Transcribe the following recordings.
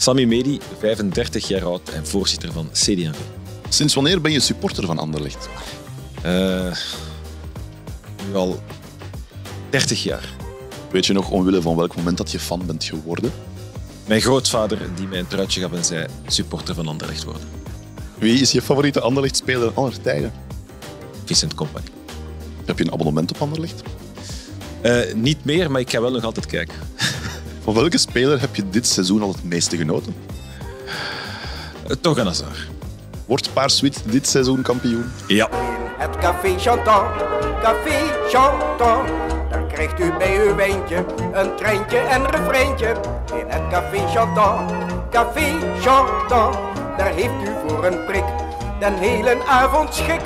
Sami Medi, 35 jaar oud en voorzitter van CD&V. Sinds wanneer ben je supporter van Anderlecht? Uh, nu al 30 jaar. Weet je nog omwille van welk moment dat je fan bent geworden? Mijn grootvader die mij een truitje gaf en zei supporter van Anderlecht worden. Wie is je favoriete Anderlecht-speler aller tijden? Vincent Kompany. Heb je een abonnement op Anderlecht? Uh, niet meer, maar ik ga wel nog altijd kijken. Van welke speler heb je dit seizoen al het meeste genoten? Uh, toch een Hazard. Wordt Paarswit dit seizoen kampioen? Ja. Het café Chantal, café Chantal. Daar krijgt u bij uw wijntje een treintje en refreintje. In het café Chantal, café Chantal. Daar heeft u voor een prik den hele avond schik.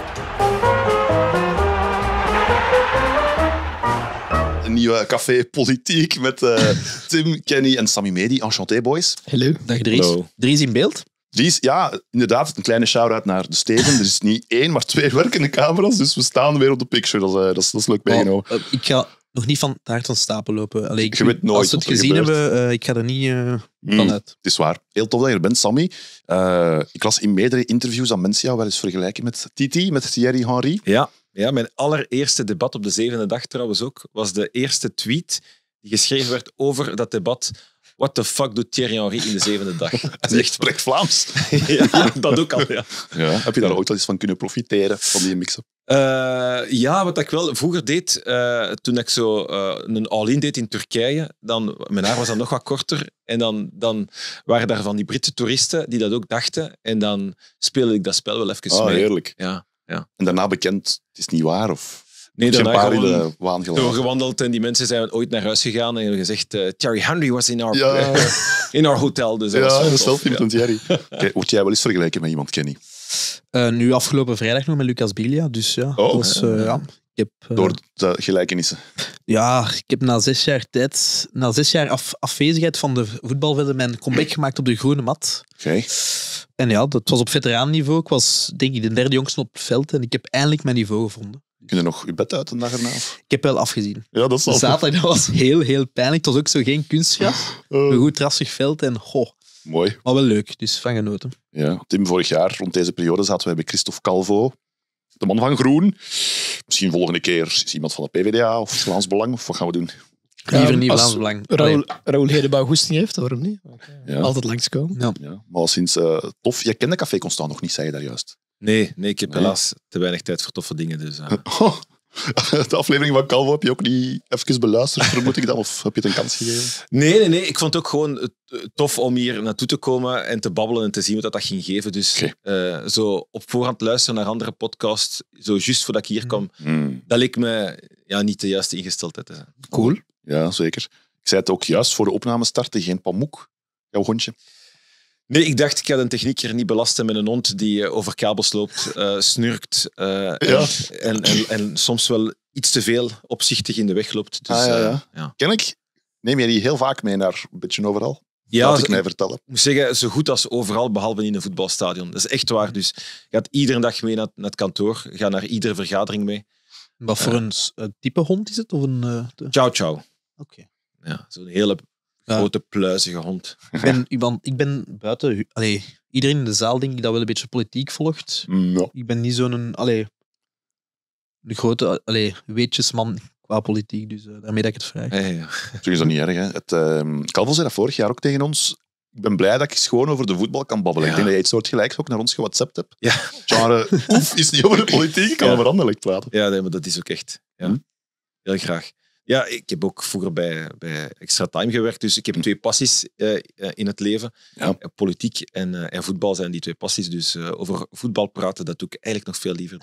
Een nieuwe café politiek met uh, Tim, Kenny en Sammy Medi. Enchanté, boys. Hallo. Dag Dries. Hallo. Dries in beeld? Dries, ja, inderdaad, een kleine shout-out naar de Steven. Er is niet één, maar twee werkende camera's, dus we staan weer op de picture. Dat is, uh, dat is, dat is leuk meegenomen. Oh, ik ga nog niet van het hart van stapel lopen. Allee, ik, Je weet nooit als we het gezien gebeurt. hebben, uh, ik ga er niet uh, Mm, vanuit. Het is waar. Heel tof dat je er bent, Sammy. Uh, ik las in meerdere interviews dat mensen jou wel eens vergelijken met Titi, met Thierry Henry. Ja, ja, mijn allereerste debat op de zevende dag trouwens ook, was de eerste tweet die geschreven werd over dat debat. What the fuck doet Thierry Henry in de zevende dag? Dat is echt spreekt Vlaams. ja, dat ook al, ja. Ja. Heb je daar ooit wel eens van kunnen profiteren, van die mix-up? Uh, ja, wat ik wel vroeger deed, uh, toen ik zo uh, een all-in deed in Turkije, dan, mijn haar was dan nog wat korter. En dan, dan waren daar van die Britse toeristen die dat ook dachten. En dan speelde ik dat spel wel even Ah, mee. heerlijk. Ja, ja. En daarna bekend, het is niet waar? Of Nee, daarna paar in gewoon de waan doorgewandeld en die mensen zijn ooit naar huis gegaan en hebben gezegd uh, Thierry Henry was in our, Ja. in our hotel. Dus Ja, een selfie met een Thierry. Okay, word jij wel eens vergeleken met iemand, Kenny? Uh, nu afgelopen vrijdag nog met Lucas Bilia, dus ja. Oh. dat was, uh, ja. Ik heb, uh, Door de gelijkenissen. ja, ik heb na zes jaar tijd, na zes jaar af, afwezigheid van de voetbalvelden mijn comeback gemaakt op de groene mat. Oké. En ja, dat was op veteranenniveau. Ik was denk ik de derde jongste op het veld en ik heb eindelijk mijn niveau gevonden. Kun je nog je bed uit een dag erna? Ik heb wel afgezien. Ja, dat is al Zaterdag was heel, heel pijnlijk. Het was ook zo geen kunstgras. Een goed rassig veld en goh, Mooi. maar wel leuk. Dus van genoten. Ja. Tim, vorig jaar rond deze periode zaten wij bij Christophe Calvo, de man van Groen. Misschien volgende keer is iemand van de PvdA of Vlaams Belang. Of wat gaan we doen? Liever niet Vlaams Belang. Raoul, Raoul Hedebouw goesting heeft, waarom niet? Ja. Altijd langskomen. Ja. Ja, maar al sinds uh, tof. Jij kende Café Constant nog niet, zei je daar juist. Nee, nee, ik heb Nee. helaas te weinig tijd voor toffe dingen. Dus, uh. Oh, de aflevering van Calvo heb je ook niet even beluisterd, vermoed ik dan? Of heb je het een kans gegeven? Nee, nee, nee. Ik vond het ook gewoon eh, tof om hier naartoe te komen en te babbelen en te zien wat dat ging geven. Dus eh, zo op voorhand luisteren naar andere podcasts, zo juist voordat ik hier kwam, Hmm. dat leek me ja, niet de juiste ingesteldheid te zijn. Cool. Ja, zeker. Ik zei het ook juist voor de opname starten, geen pamuk, jouw hondje. Nee, ik dacht, ik ga de technieker niet belasten met een hond die eh, over kabels loopt, eh, snurkt eh, Ja. en, en, en, en soms wel iets te veel opzichtig in de weg loopt. Dus, Ah, ja, ja. ja. Ken ik? Neem jij die heel vaak mee naar een beetje overal? Ja, Laat ik mij vertellen. ik moet zeggen, zo goed als overal, behalve in een voetbalstadion. Dat is echt waar. Dus je gaat iedere dag mee naar, naar het kantoor, ga naar iedere vergadering mee. Wat voor een type hond is het? Of een, eh, de- Ciao, ciao. Oké. Ja, zo'n hele Ja. grote, pluizige hond. Ik, ben, ik, ben, ik ben buiten... Allee, iedereen in de zaal denk ik dat wel een beetje politiek volgt. Ja. Ik ben niet zo'n... Allee, de grote allee, weetjesman qua politiek, dus eh, daarmee dat ik het vraag. Ja, ja, is dat niet erg. Hè? Het, ehm Calvo zei dat vorig jaar ook tegen ons. Ik ben blij dat ik eens gewoon over de voetbal kan babbelen. Ja. Ik denk dat jij iets soortgelijks ook naar ons gewhatsappt hebt. Ja. Genre, oef, is niet over de politiek, ik kan Ja. over Anderlecht praten. Ja, nee, maar dat is ook echt. Ja. Hm. Heel graag. Ja, ik heb ook vroeger bij, bij Extra Time gewerkt, dus ik heb twee passies eh, eh, in het leven. Ja. Eh, Politiek en, en voetbal zijn die twee passies. Dus over voetbal praten, dat doe ik eigenlijk nog veel liever.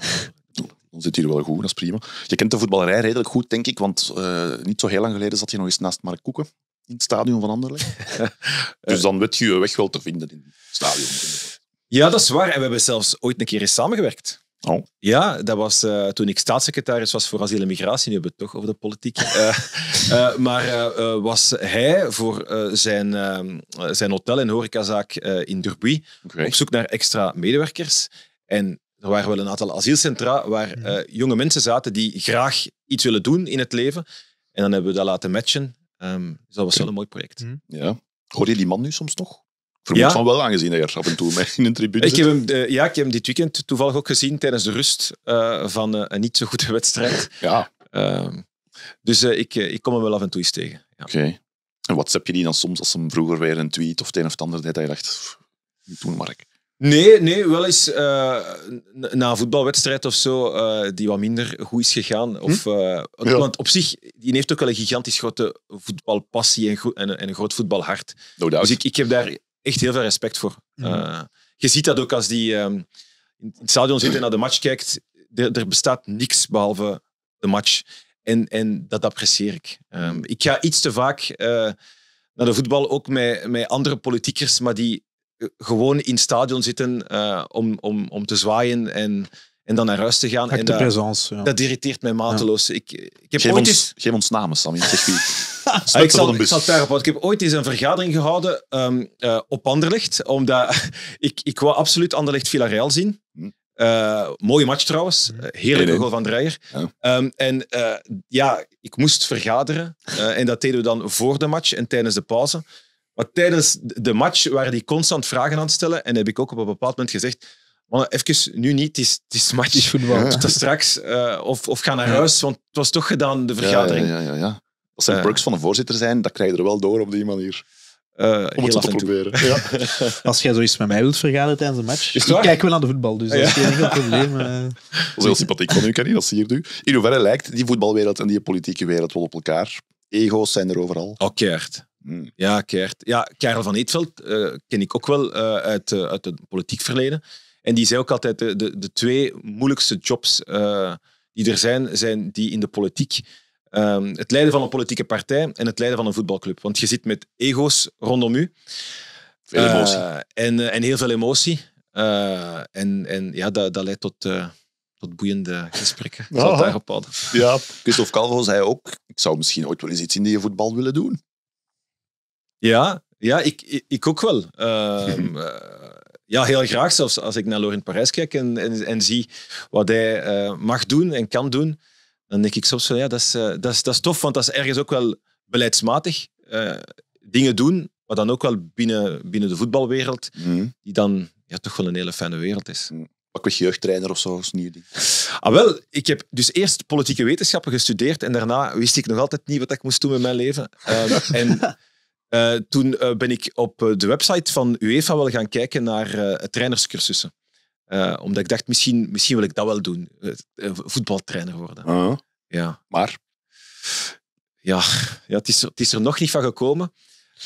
Dan zit hier wel goed, dat is prima. Je kent de voetballerij redelijk goed, denk ik, want niet zo heel lang geleden zat je nog eens naast Mark Koeken in het stadion van Anderlecht. dus dan weet je je weg wel te vinden in het stadion. Ja, dat is waar. En we hebben zelfs ooit een keer eens samengewerkt. Oh. Ja, dat was eh, toen ik staatssecretaris was voor asiel en migratie. Nu hebben we het toch over de politiek. Eh, eh, maar was hij voor eh, zijn, zijn hotel- en horecazaak eh, in Durbuy op zoek naar extra medewerkers. En er waren wel een aantal asielcentra waar Mhm. eh, jonge mensen zaten die graag iets willen doen in het leven. En dan hebben we dat laten matchen. Ehm, dus dat was wel een mooi project. Mhm. Ja. Hoor je die man nu soms nog? Vermoed Ja. van wel aangezien hij er af en toe mee in een tribune Ik zit. heb, hem, eh, ja, ik heb hem dit weekend toevallig ook gezien tijdens de rust eh, van eh, een niet zo goede wedstrijd. Ja, Ehm, dus ik, ik kom hem wel af en toe eens tegen. Ja. oké. En WhatsApp je die dan soms als hem vroeger weer een tweet of het een of het ander deed, dat je dacht, "Pff, niet doen, Mark. Nee, nee, wel eens na een voetbalwedstrijd of zo die wat minder goed is gegaan. Of, eh, Ja. Want op zich, die heeft ook wel een gigantisch grote voetbalpassie en, en, een- en een groot voetbalhart. No. Dus ik, ik heb daar echt heel veel respect voor. Eh, je ziet dat ook als die ehm, in het stadion zit en naar de match kijkt. Er, er bestaat niks behalve de match. En, en dat apprecieer ik. Ehm, ik ga iets te vaak eh, naar de voetbal, ook met, met andere politiekers, maar die eh, gewoon in het stadion zitten eh, om, om, om te zwaaien en, en dan naar huis te gaan. En dat. Ja. dat irriteert mij mateloos. Ik, ik heb Geef ooit ons, eens... geef ons namen, Sammy. Zeg wie. Ah, ik, zal, ik zal het daarop houden. Ik heb ooit eens een vergadering gehouden ehm, eh, op Anderlecht, omdat ik, ik wou absoluut Anderlecht-Villarreal zien. Hm. Eh, mooie match trouwens. Eh, Heerlijke goal van Dreyer. Ja. Ehm, en eh, ja, ik moest vergaderen. eh, en dat deden we dan voor de match en tijdens de pauze. Maar tijdens de match waren die constant vragen aan het stellen. En heb ik ook op een bepaald moment gezegd... "Mannen, even, nu niet, het is, het is match. Het is voetbal. Tot straks. eh, of, of ga naar huis, want het was toch gedaan, de vergadering. Ja, Als er Eh. perks van een voorzitter zijn, dat krijg je er wel door op die manier. Eh, Om heel het te proberen. Ja. Als jij zoiets met mij wilt vergaderen tijdens een match, ik kijk wel naar de voetbal, dus dat is geen enkel probleem. eh. Dat is heel sympathiek van u, Kenny, dat zie je nu. In hoeverre lijkt die voetbalwereld en die politieke wereld wel op elkaar? Ego's zijn er overal. Oh, keihard. Hmm. Ja, keihard. Ja, Karel van Eetveld eh, ken ik ook wel eh, uit, eh, uit het politiek verleden. En die zei ook altijd, de, de, de twee moeilijkste jobs eh, die er zijn, zijn die in de politiek. Ehm, het leiden van een politieke partij en het leiden van een voetbalclub. Want je zit met ego's rondom u. Veel emotie. Eh, en, eh, en heel veel emotie. Eh, en, en ja, dat, dat leidt tot, eh, tot boeiende gesprekken. Ik zal het Aha. daarop houden. ja. Christophe Calvo zei ook, ik zou misschien ooit wel eens iets in die voetbal willen doen. Ja, ja ik, ik, ik ook wel. Ehm, eh, ja, heel graag zelfs als ik naar Laurent Parijs kijk en, en, en zie wat hij eh, mag doen en kan doen. Dan denk ik soms van ja, dat is, eh, dat, is, dat is tof, want dat is ergens ook wel beleidsmatig. eh, dingen doen, maar dan ook wel binnen, binnen de voetbalwereld, Hmm. die dan ja, toch wel een hele fijne wereld is. Pakweg jeugdtrainer of zo, is nieuw ding. Ah, wel, ik heb dus eerst politieke wetenschappen gestudeerd en daarna wist ik nog altijd niet wat ik moest doen met mijn leven. Ehm, en eh, toen ben ik op de website van UEFA wel gaan kijken naar trainerscursussen. Eh, omdat ik dacht, misschien, misschien wil ik dat wel doen. eh, eh, voetbaltrainer worden. Ah. Ja, Maar, ja, ja het, is, het is er nog niet van gekomen.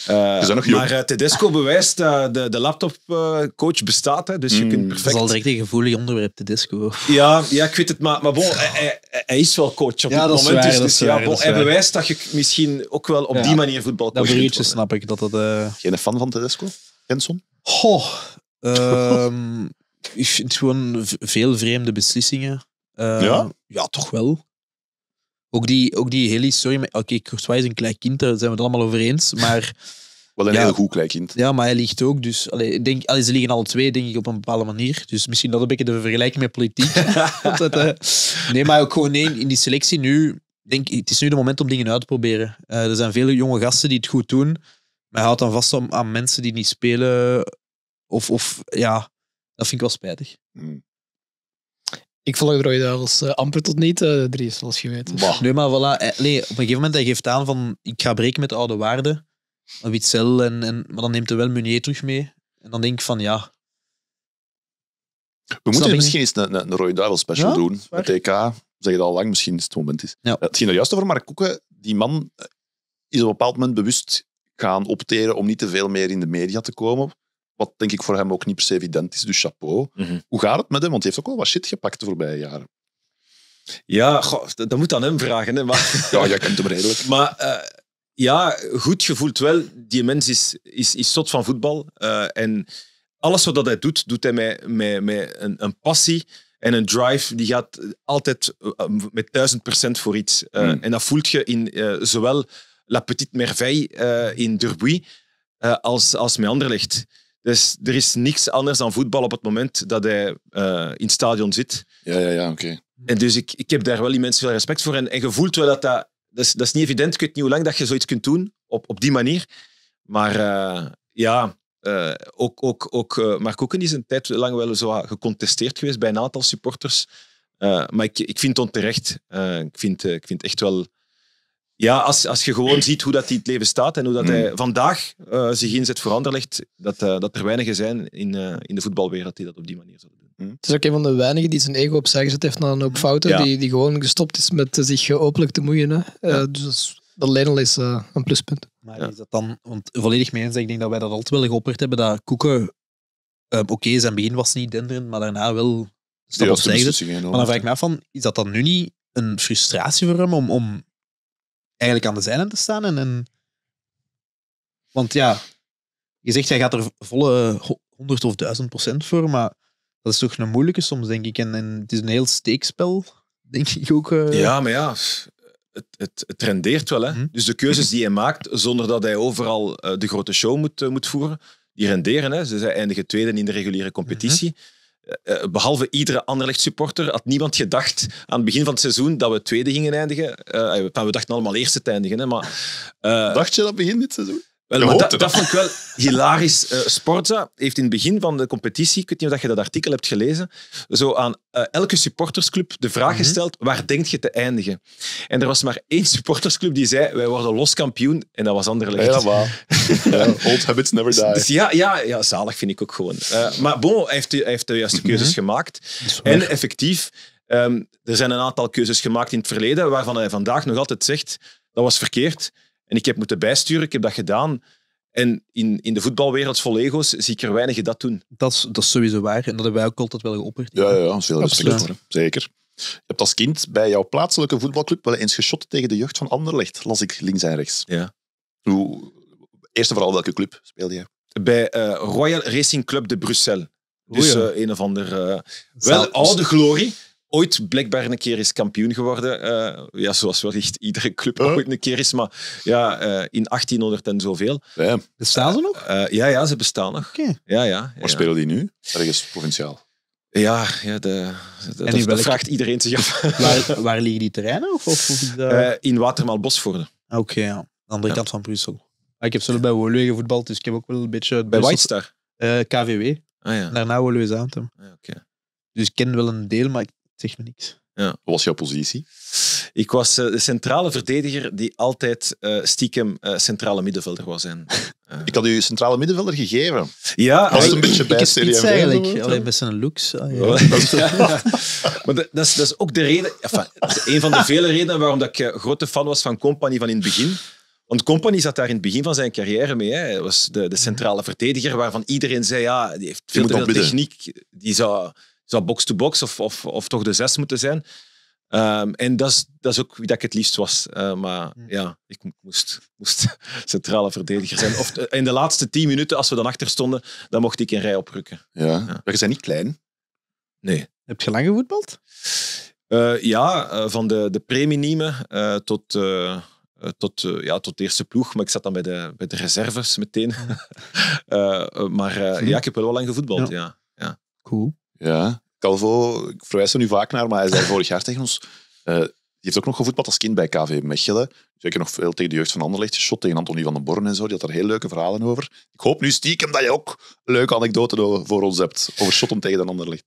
Eh, maar Tedesco bewijst dat de, de laptopcoach bestaat. Hè, dus je Mm. kunt Dat Dat is perfect... al direct een gevoelig onderwerp, de disco. Ja, ja, ik weet het, maar, maar bon, hij, hij- hij is wel coach op Ja, dit dat is moment. waar, dus, dat dus ja, bon, dat hij waar. bewijst dat je misschien ook wel op Ja. die manier Dat kunt bruggetje worden. snap ik. Dat dat, eh, geen fan van Tedesco? Jenson? Goh. ehm, ik vind gewoon veel vreemde beslissingen. Eh, Ja? Ja, toch wel. Ook die, ook die hele met... Oké, Courtois is een klein kind, daar zijn we het allemaal over eens. Maar, Wel een Ja. heel goed kleinkind. ja, maar hij ligt ook. Dus, allee, ik denk, allee, ze liggen alle twee, denk ik, op een bepaalde manier. Dus misschien dat een beetje de vergelijking met politiek. Het, eh, nee, maar ook gewoon nee, in die selectie nu... Denk, het is nu de moment om dingen uit te proberen. Eh, er zijn vele jonge gasten die het goed doen. Maar hij houdt dan vast aan, aan mensen die niet spelen. Of, of ja, dat vind ik wel spijtig. Hmm. Ik volg de Rode Duivels eh, amper tot niet, eh Dries, zoals je weet. Bah. Nee, maar voilà. eh, Nee, op een gegeven moment hij geeft aan van ik ga breken met de oude waarden. Witzel en, en maar dan neemt hij wel Meunier terug mee. En dan denk ik van ja, We moeten misschien eens een, Rode Duivel special Ja, doen. Met TK, zeg je dat al lang, misschien is het moment is. Ja. Het ging er juist over Mark Koeken. Die man is op een bepaald moment bewust gaan opteren om niet te veel meer in de media te komen. Wat denk ik voor hem ook niet per se evident is, dus chapeau. Mhm. Hoe gaat het met hem? Want hij heeft ook wel wat shit gepakt de voorbije jaren. Ja, goh, dat, moet aan hem vragen. Hè, maar Ja, jij kent hem redelijk. maar eh, ja, goed gevoeld wel. Die mens is, is, is zot van voetbal. Eh, en alles wat dat hij doet, doet hij met, met, met een, een passie en een drive. Die gaat altijd eh, met duizend procent voor iets. Hmm. En dat voelt je in zowel La Petite Merveille in Derby als, als met Anderlecht. Dus er is niks anders dan voetbal op het moment dat hij eh, in het stadion zit. Ja, ja, ja, oké. En dus ik, ik heb daar wel immens veel respect voor. En, en je voelt wel dat dat... Dat is, dat is niet evident. Ik weet niet hoe lang dat je zoiets kunt doen op, op die manier. Maar eh, ja, eh, ook, ook, ook eh, Mark Koeken is een tijd lang wel zo gecontesteerd geweest bij een aantal supporters. Maar ik, ik vind het onterecht. Ik, vind, ik vind echt wel... Ja, als, als je gewoon ziet hoe dat hij in het leven staat en hoe dat Mm. hij vandaag eh, zich inzet voor Anderlecht, dat, eh, dat er weinigen zijn in, eh, in de voetbalwereld die dat op die manier zouden doen. Het is ook een van de weinigen die zijn ego opzij gezet heeft na een hoop fouten. Ja. Die, die gewoon gestopt is met zich openlijk te moeien. Hè. Eh, Ja. dus dat, alleen al is een pluspunt. Maar Ja. is dat dan, want volledig mee eens, ik denk dat wij dat altijd wel geopperd hebben, dat Koeken, eh, oké, zijn begin was niet denderend, maar daarna wel stap opzij gezet. Maar dan vraag ik me af van, is dat dan nu niet een frustratie voor hem om, om eigenlijk aan de zijne te staan? En, en... Want ja, je zegt hij gaat er volle ho- 100 of 1000 procent voor, maar dat is toch een moeilijke soms, denk ik. En, en het is een heel steekspel, denk ik ook. eh. Ja, maar ja, het, het, het rendeert wel. Hè. Hm. Dus de keuzes die hij maakt, zonder dat hij overal eh, de grote show moet, eh, moet voeren, die renderen. Hè. Ze zijn eindigen tweede in de reguliere competitie. Eh, eh, behalve iedere Anderlecht supporter had niemand gedacht aan het begin van het seizoen dat we tweede gingen eindigen. Eh, we dachten allemaal eerste te eindigen. Hè, maar, eh, Dacht je dat begin dit seizoen? Wel, maar dat, dat vond ik wel hilarisch. Sporza heeft in het begin van de competitie, ik weet niet of je dat artikel hebt gelezen, zo aan eh, elke supportersclub de vraag Mhm. gesteld, waar denk je te eindigen? En er was maar één supportersclub die zei, wij worden los kampioen, en dat was Anderlecht. Helemaal. ja, old habits never die. Dus ja, ja, ja, zalig vind ik ook gewoon. Eh, maar bon, hij heeft, hij heeft de juiste keuzes gemaakt. En effectief, ehm, er zijn een aantal keuzes gemaakt in het verleden waarvan hij vandaag nog altijd zegt dat was verkeerd. En ik heb moeten bijsturen, ik heb dat gedaan. En in, in de voetbalwereld vol ego's zie ik er weinigen dat doen. dat, is, dat is sowieso waar. En dat hebben wij ook altijd wel geopperd. Ja, ja, ja, veel respect Absoluut. voor. hè. Zeker. Je hebt als kind bij jouw plaatselijke voetbalclub wel eens geschot tegen de jeugd van Anderlecht, las ik links en rechts. Ja. Hoe, eerst en vooral, welke club speelde je? Bij eh, Royal Racing Club de Bruxelles. Dus eh, een of ander... eh, wel oude glorie. Ooit blijkbaar een keer is kampioen geworden. Eh, ja, zoals wellicht iedere club Huh? ooit een keer is. Maar ja, eh, in 1800 en zoveel. Ja, Bestaan ze nog? Eh, ja, ja, ze bestaan nog. Oké. Ja, ja. waar ja. spelen die nu? Ergens provinciaal. Ja, ja de, dat, in dat, vraagt iedereen zich af. Waar, waar liggen die terreinen? Of, of, Eh, in Watermaal-Bosvoorde. Ah, Oké, ja. Aan de andere Ja. kant van Brussel. Maar ik heb zelf bij Woluwe gevoetbald, dus ik heb ook wel een beetje... Bij White Star. eh, KVW. Ah ja. Daarna Woluwe Zaventem. Ah, oké. Dus ik ken wel een deel, maar ik zeg me niks. Wat was jouw positie? Ik was eh, de centrale verdediger die altijd eh, stiekem eh, centrale middenvelder was. En, eh, Ik had u centrale middenvelder gegeven. ja, wel- een beetje bij Serie eigenlijk. Alleen met zijn looks. Ah, ja. Ja. Maar dat, dat, is, dat is ook de reden, enfin, dat is een van de vele redenen waarom dat ik grote fan was van Company van in het begin. Want Company zat daar in het begin van zijn carrière mee. Hè. Hij was de, de centrale verdediger waarvan iedereen zei, ja, die heeft veel te veel techniek. Die zou, zou box-to-box of, of, of toch de zes moeten zijn. Ehm, en dat is, dat is ook wie dat ik het liefst was. Eh, maar ja, ik mo- moest, moest centrale verdediger zijn. Of in de laatste tien minuten, als we dan achter stonden, dan mocht ik een rij oprukken. Ja. Maar je bent niet klein. Nee. Heb je lang gevoetbald? Eh, ja, eh, van de, de preminieme eh, tot, tot, eh, ja, tot de eerste ploeg. Maar ik zat dan bij de, bij de reserves meteen. Maar eh, ja, ik heb wel wel lang gevoetbald, ja. ja. Cool. Ja. Calvo, ik verwijs er nu vaak naar, maar hij zei vorig jaar tegen ons... eh, die heeft ook nog gevoetbald als kind bij KV Mechelen. Zeker nog veel tegen de jeugd van Anderlecht geschot, tegen Anthony van den Born en zo. Die had daar heel leuke verhalen over. Ik hoop nu stiekem dat je ook leuke anekdoten voor ons hebt over shotten tegen de Anderlecht.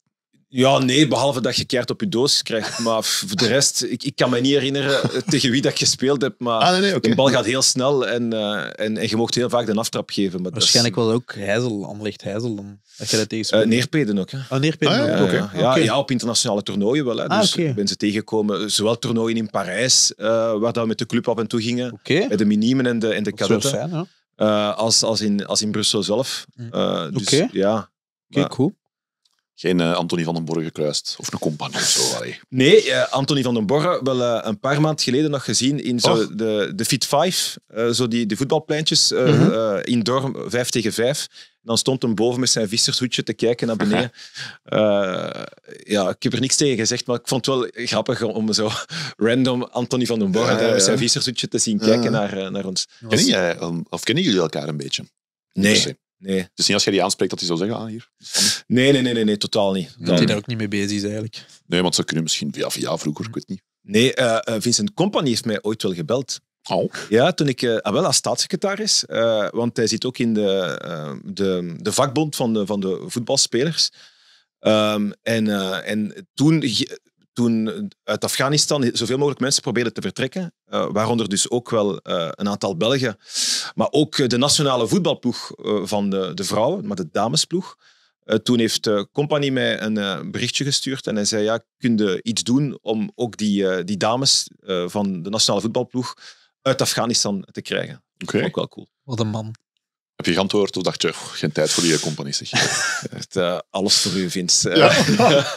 Ja, nee, behalve dat je keert op je doos krijgt. Maar voor de rest, ik, ik kan me niet herinneren eh, tegen wie dat ik gespeeld heb. Maar Ah, nee, nee, oké. de bal gaat heel snel en, eh, en, en je mocht heel vaak de aftrap geven. Maar dat is- Waarschijnlijk wel ook Heizel, Anderlecht Heizel. Dan, dat je dat tegen Eh, neerpeden ook, hè. Oh, neerpeden Ah, ook. ja, Ja, oké. ja, ja, op internationale toernooien wel. Hè. Ah, Dus ik ben ze tegengekomen, zowel toernooien in Parijs, eh, waar dat we met de club af en toe gingen, bij de minimen en de, en de kadetten, eh, als, als, in, als in Brussel zelf. Hm. Eh, dus Oké. ja. Oké, cool. Geen eh, Anthony van den Borg gekruist. Of een compagnie of zo. Allee. Nee, eh, Anthony van den Borre, wel eh, een paar maanden geleden nog gezien in zo Och. de, de Fit 5, eh, zo die, die voetbalpleintjes eh Mhm. eh, in Dorm, 5 tegen 5. Dan stond hem boven met zijn vissershoedje te kijken naar beneden. Eh, ja, ik heb er niks tegen gezegd, maar ik vond het wel grappig om zo random Anthony van den Borre Ja, daar met zijn vissershoedje te zien Ja. kijken naar, naar ons. Kennen, jij, um, of kennen jullie elkaar een beetje? Nee. Nee, is niet als je die aanspreekt dat hij zou zeggen, ah, hier. nee, nee, nee, nee, nee, totaal niet. Dat hij daar ook niet mee bezig is, eigenlijk. Nee, want ze kunnen misschien via via vroeger, ik weet niet. Nee, eh, eh, Vincent Company heeft mij ooit wel gebeld. Oh. Ja, toen ik, eh, ah, wel als staatssecretaris, eh, want hij zit ook in de, de, de vakbond van de, van de voetbalspelers. Ehm, en, eh, en toen, toen uit Afghanistan zoveel mogelijk mensen probeerden te vertrekken, eh, waaronder dus ook wel eh, een aantal Belgen, maar ook eh, de nationale voetbalploeg eh, van de, de vrouwen, maar de damesploeg. Eh, toen heeft de compagnie mij een eh, berichtje gestuurd en hij zei, ja, kun je iets doen om ook die, eh, die dames eh, van de nationale voetbalploeg uit Afghanistan te krijgen. Oké. Vond ik wel cool. Wat een man. Heb je geantwoord of dacht je, "Oh, geen tijd voor die compagnie zeg. Echt, eh, alles voor u, Vince. Eh,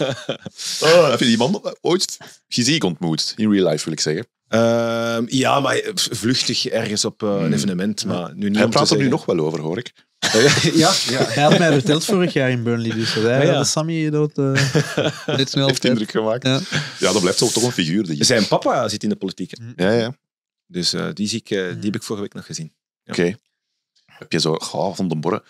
Oh, heb je die man ooit fysiek ontmoet? In real life wil ik zeggen. Ehm, ja, maar vluchtig ergens op eh, een Hmm. evenement. Maar nu niet Hij praat er nu nog wel over, hoor ik. ja, ja. Hij had mij verteld vorig jaar in Burnley, dus dat hij Ah, ja. dat Sammy dat eh net snel Heeft indruk gemaakt. Ja. Ja, dat blijft toch toch een figuur. Die. Zijn papa zit in de politiek. hè. Ja, ja. Dus eh, die, zie ik, eh, die heb ik vorige week nog gezien. Oké. Heb je zo, oh, Van den Borre,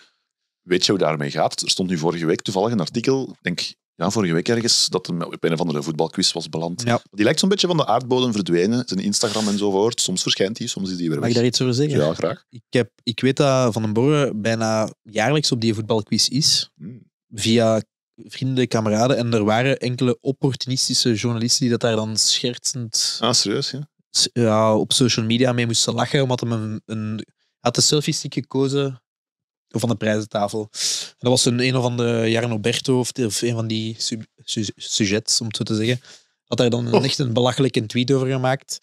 weet je hoe daarmee gaat? Er stond nu vorige week toevallig een artikel, ik denk ja, vorige week ergens, dat hem op een of andere voetbalquiz was beland. Ja. Die lijkt zo'n beetje van de aardbodem verdwenen, zijn Instagram enzovoort. Soms verschijnt hij, soms is hij weer Mag weg. ik daar iets over zeggen? Ja, graag. Ik, heb, ik weet dat Van den Borre bijna jaarlijks op die voetbalquiz is. Hmm. Via vrienden, kameraden. En er waren enkele opportunistische journalisten die dat daar dan schertsend Ah, serieus, ja? ja, op social media mee moesten lachen. Omdat hij een, een, had de selfie-stick gekozen van de prijzentafel. En dat was een, een of andere Jarno Berto of, de- of een van die su- su- sujets, om het zo te zeggen. Had daar dan een, Oh. echt een belachelijke tweet over gemaakt.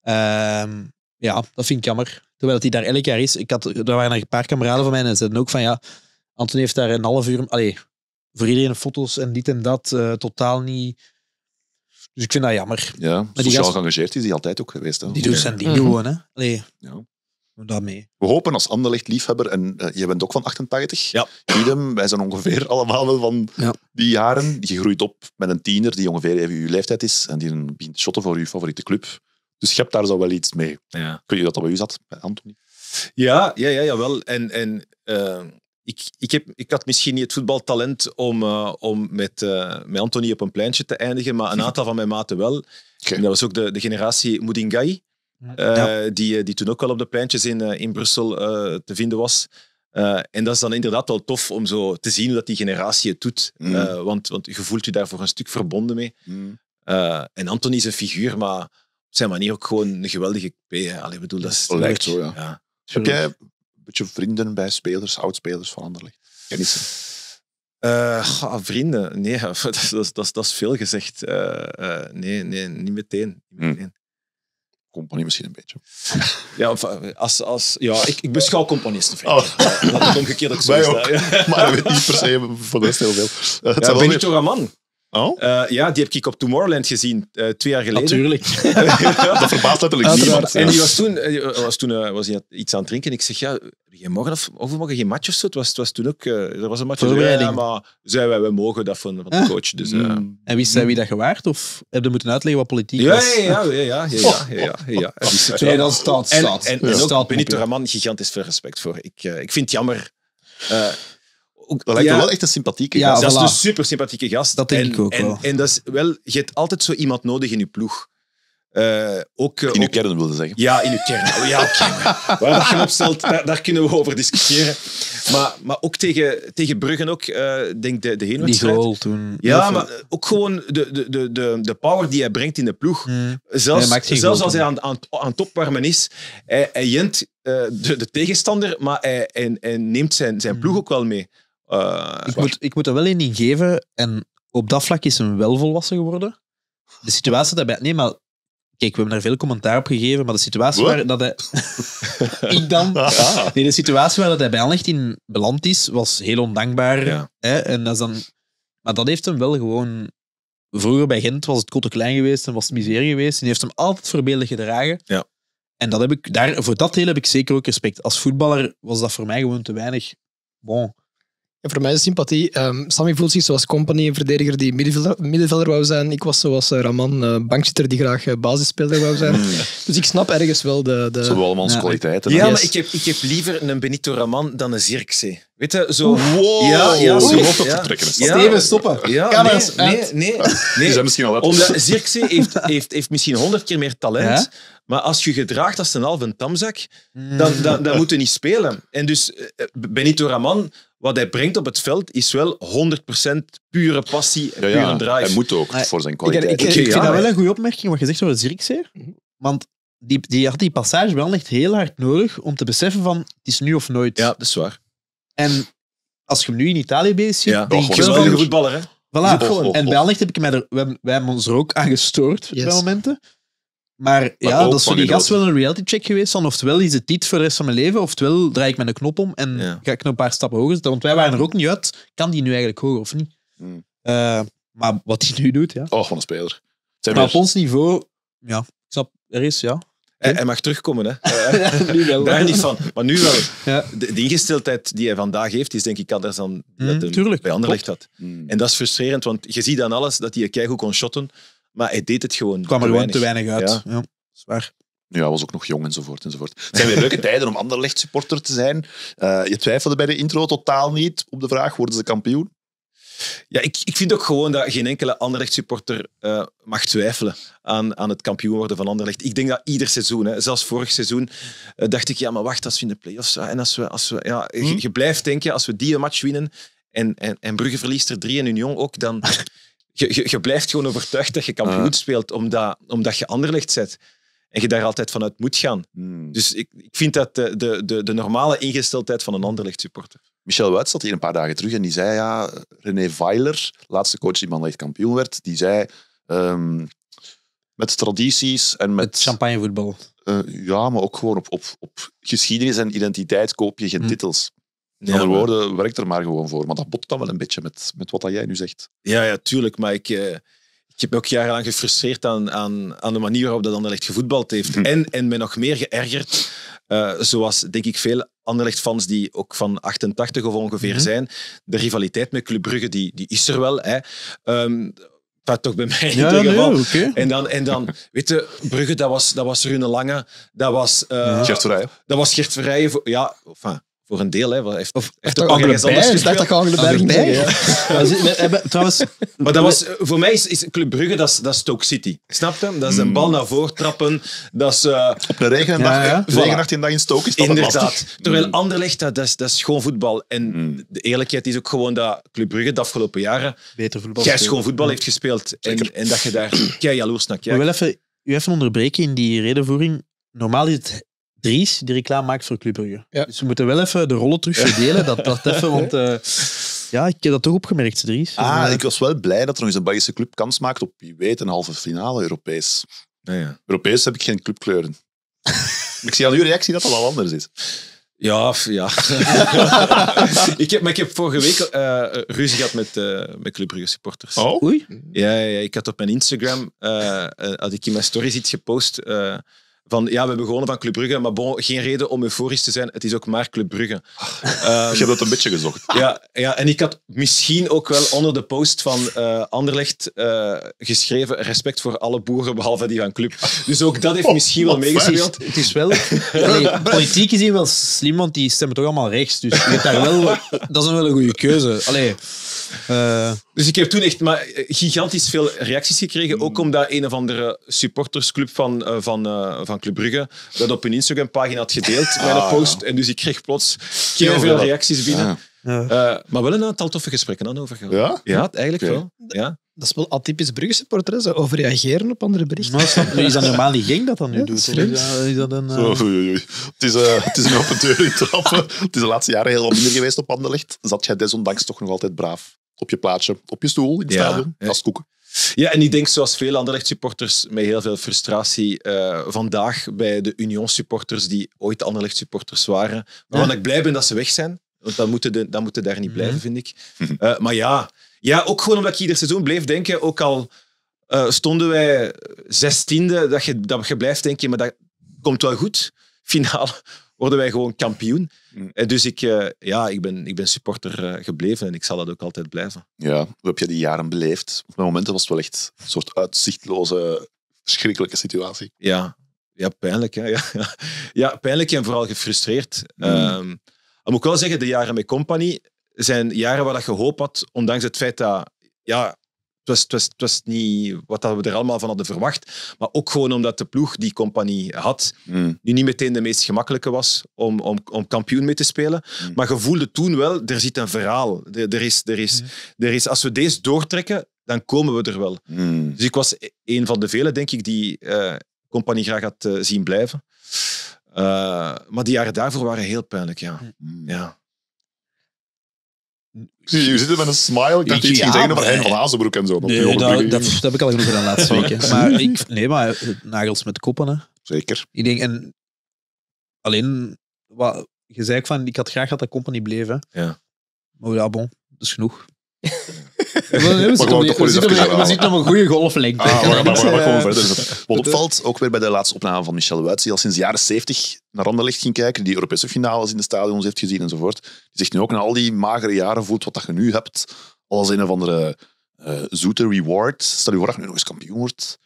Ehm, ja, dat vind ik jammer. Terwijl dat hij daar elk jaar is. Ik had, er waren er een paar kameraden van mij en ze zeiden ook van ja, Anton heeft daar een half uur... Allee, voor iedereen foto's en dit en dat. eh, totaal niet... Dus ik vind dat jammer. Ja, die sociaal gast- geëngageerd is hij altijd ook geweest. Hè? Die doet zijn ding Mhm. gewoon, hè. Allee, Ja. Doe dat mee. We hopen als Anderlecht-liefhebber, en eh, jij bent ook van 88, Ja. Idem, wij zijn ongeveer allemaal wel van Ja. die jaren. Je groeit op met een tiener die ongeveer even je leeftijd is en die een begint te shotten voor je favoriete club. Dus je hebt daar zo wel iets mee. Ja. Weet niet dat dat bij u zat, bij Anthony. Ja, ja, ja, jawel. En, en eh, ik, ik, heb, ik had misschien niet het voetbaltalent om, eh, om met, met Anthony op een pleintje te eindigen, maar een aantal van mijn maten wel. En dat was ook de, de generatie Moedingai, eh, die, eh, die toen ook wel op de pleintjes in, eh, in Brussel eh, te vinden was. Eh, en dat is dan inderdaad wel tof om zo te zien hoe dat die generatie het doet. Mm. Eh, want, want je voelt je daar voor een stuk verbonden mee. Eh, en Anthony is een figuur, maar op zijn manier ook gewoon een geweldige P. Allee, bedoel, dat is, Dat lijkt zo, ja. ja. Heb jij een beetje vrienden bij spelers, oudspelers van Anderlecht? Kennissen? Eh, ga, vrienden, nee, dat, is- dat, is- dat, is- dat is veel gezegd. Eh, eh, nee, nee, niet meteen. Niet meteen. Compagnie misschien een beetje. Ja, eh, als, als, ja ik, ik beschouw componisten. vriend. Oh. Ja, dat het omgekeerd ook zo Wij is. ook. hè. Ja. Maar dat weet niet per se voor de rest heel veel. Eh, het Ja, zijn wel Benito Raman. weer- Oh? Uh, ja, die heb ik op Tomorrowland gezien, uh, twee jaar geleden. Natuurlijk. dat verbaast letterlijk niemand. En die was toen, eh, was toen was die iets aan het drinken. Ik zeg, ja, geen morgen of overmorgen geen match of zo. Het was, het was toen ook, er was een match. Ja, maar zei wij, we mogen dat van, van de coach. Dus, mm. En wist zij hmm. wie dat gewaard? Of heb je moeten uitleggen wat politiek ja, was? Ja, ja, ja. ja, ja, ja, Nee, dat staat, staat. En, en, en ook een man gigantisch veel respect voor. Ik, ik vind het jammer... Uh, ook- Dat lijkt ja, me wel echt een sympathieke Ja, gast. Dat is een super sympathieke gast. Dat denk en, ik ook en, wel. En dat is wel, je hebt altijd zo iemand nodig in je ploeg. Eh, ook, eh, In uw ook- kern wilde zeggen. Ja, in uw kern. Oh, ja, oké. Waar dat je opstelt, daar, daar kunnen we over discussiëren. Maar, maar ook tegen, tegen Bruggen ook, eh denk de, de Die heenwedstrijd. goal toen. Ja, maar ook gewoon de, de, de, de, de power die hij brengt in de ploeg. Hmm. Zelfs, zelfs goal als hij aan, aan, aan het opwarmen is, hij, hij jent eh, de, de tegenstander, maar hij, hij, hij neemt zijn, zijn ploeg ook wel mee. Eh, Ik moet, ik moet er wel één ding geven. En op dat vlak is hem wel volwassen geworden. De situatie daarbij... Nee, maar... Kijk, we hebben daar veel commentaar op gegeven, maar de situatie waar dat hij... ik dan... Ah. Nee, de situatie waar dat hij bij Anderlecht in beland is, was heel ondankbaar. Ja. Hè? En dat is dan... Maar dat heeft hem wel gewoon... Vroeger bij Gent was het kotte klein geweest en was het miserie geweest. En heeft hem altijd voorbeeldig gedragen. Ja. En dat heb ik, daar, voor dat deel heb ik zeker ook respect. Als voetballer was dat voor mij gewoon te weinig. Bon. Ja, voor mij is sympathie. Ehm Sammy voelt zich zoals company, een verdediger die middenvelder, middenvelder wou zijn. Ik was zoals eh, Raman, eh, bankzitter die graag eh, basisspeler wou zijn. Dus ik snap ergens wel de... de... Zo wel allemaal onze Ja. kwaliteiten. Ja, maar ik heb, ik heb liever een Benito Raman dan een Zirkzee. Weet je, zo... Wow, Ja, ja, zo vertrekken. Ja. dat. Steven, stoppen. Ja, Camera's nee, nee, nee, zijn misschien al uit. Omdat Zirkzee heeft, heeft, heeft misschien honderd keer meer talent, Ja? maar als je gedraagt als een halve tamzak, dan, dan, dan moet je niet spelen. En dus Benito Raman, wat hij brengt op het veld, is wel 100% pure passie en ja, pure ja. drive. Hij moet ook Maar voor zijn Ik, kwaliteit. ik, ik vind ja, dat maar- wel een goede opmerking wat je zegt over Zirkzee. Want die, die had die passage wel echt heel hard nodig om te beseffen van het is nu of nooit. Ja, dat is waar. En als je hem nu in Italië bezig ziet, Ja. denk Oh, ik wel een voetballer, hè? Voilà. Oh, oh, oh. En bij Anderlecht heb ik mij er, we, hebben- wij hebben ons er ook aan gestoord Yes. bij momenten. Maar, ja, dat is voor die gast wel een reality check geweest. Van oftewel is het dit voor de rest van mijn leven, oftewel draai ik mijn knop om en Ja. ga ik nog een paar stappen hoger zitten. Want wij waren er ook niet uit. Kan die nu eigenlijk hoger of niet? Hmm. Eh, maar wat hij nu doet, ja. Oh, van een speler. Zijn Maar weer- op ons niveau, ja, ik snap, er is, ja. Hij, hij mag terugkomen, hè? nu wel. Daar niet van. Maar nu wel. Ja. De, de ingesteldheid die hij vandaag heeft, is denk ik anders dan die dat Mm, hij bij Anderlecht had. Hmm. En dat is frustrerend, want je ziet aan alles dat hij keigoed kon shotten, maar hij deed het gewoon kwam er gewoon te weinig uit. Ja. Ja. Zwaar. Ja, was ook nog jong enzovoort. enzovoort. Het zijn weer leuke tijden om Anderlecht supporter te zijn. Eh, je twijfelde bij de intro totaal niet op de vraag: worden ze kampioen? Ja, ik, ik vind ook gewoon dat geen enkele Anderlecht-supporter eh, mag twijfelen aan, aan het kampioen worden van Anderlecht. Ik denk dat ieder seizoen, hè, zelfs vorig seizoen, eh, dacht ik, ja, maar wacht, als we in de play-offs en als we, als we ja, je, Hm? je blijft denken, als we die match winnen en, en, en Brugge verliest er drie en Union ook, dan je, je, je blijft gewoon overtuigd dat je kampioen Ah. speelt, omdat, omdat je Anderlecht zet. En je daar altijd vanuit moet gaan. Hmm. Dus ik, ik vind dat de, de, de, de normale ingesteldheid van een Anderlecht-supporter. Michel Wuits zat hier een paar dagen terug en die zei, ja, René Weiler, laatste coach die Anderlecht kampioen werd, die zei, ehm, met tradities en Met met... champagnevoetbal. eh, ja, maar ook gewoon op, op, op geschiedenis en identiteit koop je geen Hm. titels. Met Ja, andere maar- woorden, werk er maar gewoon voor. Maar dat botst dan wel een beetje met, met wat dat jij nu zegt. Ja, ja, tuurlijk. Maar ik, eh, ik heb me ook jarenlang gefrustreerd aan, aan, aan de manier waarop dat Anderlecht gevoetbald heeft. Hm. En, en me nog meer geërgerd, eh, zoals denk ik veel Anderlecht-fans die ook van 88 of ongeveer Mhm. zijn. De rivaliteit met Club Brugge, die, die is er wel. Hè. Ehm, maar toch bij mij in Ja, ieder nee, geval. oké. En dan, en dan, weet je, Brugge, dat was, dat was Rune Lange, dat was, eh, Gert Verrijen. dat was Gert Verrijen. Voor, ja, enfin, voor een deel. Hè, hij heeft, Of heeft ook Bij? Ik dacht dat gespeeld. ik Angle de Berg ging Angle zeggen. Bij? ja. We zi- we hebben trouwens... Maar dat was, voor mij is, is Club Brugge dat is, dat is Stoke City. Snap je? Dat is een bal naar voren trappen. Dat is eh, Op een regendag, Ja, ja. regenachtige dag in Stoke is dat inderdaad. Terwijl Mm. Anderlecht, dat, dat, is, dat is gewoon voetbal. En Mm. de eerlijkheid is ook gewoon dat Club Brugge de afgelopen jaren Beter voetbal. kei schoon voetbal heeft gespeeld. En, en dat je daar kei jaloers naar Ik wil kijkt. even, u even onderbreken in die redenvoering. Normaal is het Dries die reclame maakt voor Club Brugge. Ja. Dus we moeten wel even de rollen terug verdelen. dat, dat even, want eh, ja, ik heb dat toch opgemerkt, Dries. Ah, Eh, ik was wel blij dat er nog eens een Belgische club kans maakt op wie weet een halve finale Europees. Ja, ja. Europees heb ik geen clubkleuren. ik zie aan uw reactie dat dat al anders is. Ja, ja. ik heb, maar ik heb vorige week eh, ruzie gehad met, eh, met Club Brugge supporters. Oh? Oei. Ja, ja, ja, ik had op mijn Instagram, eh, eh, had ik in mijn stories iets gepost eh, van, ja, we hebben gewonnen van Club Brugge, maar bon, geen reden om euforisch te zijn. Het is ook maar Club Brugge. Ehm, Ik heb dat een beetje gezocht. ja, ja, en ik had misschien ook wel onder de post van eh, Anderlecht eh, geschreven respect voor alle boeren, behalve die van Club. Dus ook dat heeft misschien wel wat meegespeeld. Het is wel... Allee, politiek gezien wel slim, want die stemmen toch allemaal rechts. Dus je hebt daar wel... Dat is een wel een goede keuze. Allee, eh, Dus ik heb toen echt maar eh, gigantisch veel reacties gekregen. Ook omdat een of andere supportersclub van, eh, van, eh, van Club Brugge dat op hun Instagram-pagina had gedeeld, mijn Ah, post. En dus ik kreeg plots heel veel reacties binnen. Ja. Maar wel een aantal toffe gesprekken dan over gehad. Ja? Ja, eigenlijk wel. Ja. Dat is wel atypisch Brugge supporter, zo overreageren op andere berichten. Maar is dat normaal niet Genk dat dan nu Ja, doet? dat is dat, een... eh, Zo, oei, oei, oei. Het, is, het is een open deur in trappen. Het is de laatste jaren heel wat minder geweest op Anderlecht. Zat jij desondanks toch nog altijd braaf op je plaatsje, op je stoel in het Ja, stadion, ja. als koeken. ja, en ik denk zoals veel Anderlecht-supporters met heel veel frustratie eh, vandaag bij de Union-supporters die ooit Anderlecht-supporters waren. Waarvan ik blij ben dat ze weg zijn. Want dan moeten, de, dan moeten daar niet blijven, vind ik. Eh, maar ja. ja, ook gewoon omdat ik ieder seizoen bleef denken, ook al eh, stonden wij zestiende, dat je, dat je blijft denken, maar dat komt wel goed. Finale worden wij gewoon kampioen. Mm. En dus ik, eh, ja, ik, ben, ik ben supporter eh, gebleven en ik zal dat ook altijd blijven. Ja, hoe heb je die jaren beleefd? Op momenten was het wel echt een soort uitzichtloze, verschrikkelijke situatie. Ja, ja pijnlijk. Hè? Ja, ja. ja, pijnlijk en vooral gefrustreerd. Mm. Ehm, ik moet wel zeggen, de jaren met Company zijn jaren waar dat je hoop had, ondanks het feit dat... Ja, was, het, was, het was niet wat dat we er allemaal van hadden verwacht, maar ook gewoon omdat de ploeg die Company had, Mm. nu niet meteen de meest gemakkelijke was om, om, om kampioen mee te spelen. Mm. Maar je voelde toen wel, er zit een verhaal. Er, er is, er is, er is, als we deze doortrekken, dan komen we er wel. Mm. Dus ik was een van de velen, denk ik, die eh Compagnie graag had eh, zien blijven. Eh, maar die jaren daarvoor waren heel pijnlijk, ja. Mm. ja. Je, zit er met een smile. Ik dacht iets ging zeggen over Hein van Azenbroek en zo. Dat Nee, dat, heb ik al genoeg gedaan laatste weken. Maar ik, nee, maar eh, nagels met koppen. Hè. Zeker. Ik denk, en alleen, wat, je zei ook van, ik had graag dat dat company bleef. Hè. Ja. Maar ja, bon, dat is genoeg. We, zitten op een goede golflengte. Ah, we gaan, we gaan Ja. gewoon verder. Wat opvalt, ook weer bij de laatste opname van Michel Wuits, die al sinds de jaren 70 naar Anderlecht ging kijken, die Europese finales in de stadions heeft gezien enzovoort. Die zegt nu ook na al die magere jaren voelt wat dat je nu hebt als een of andere eh, zoete reward. Stel je voor dat je nu nog eens kampioen wordt.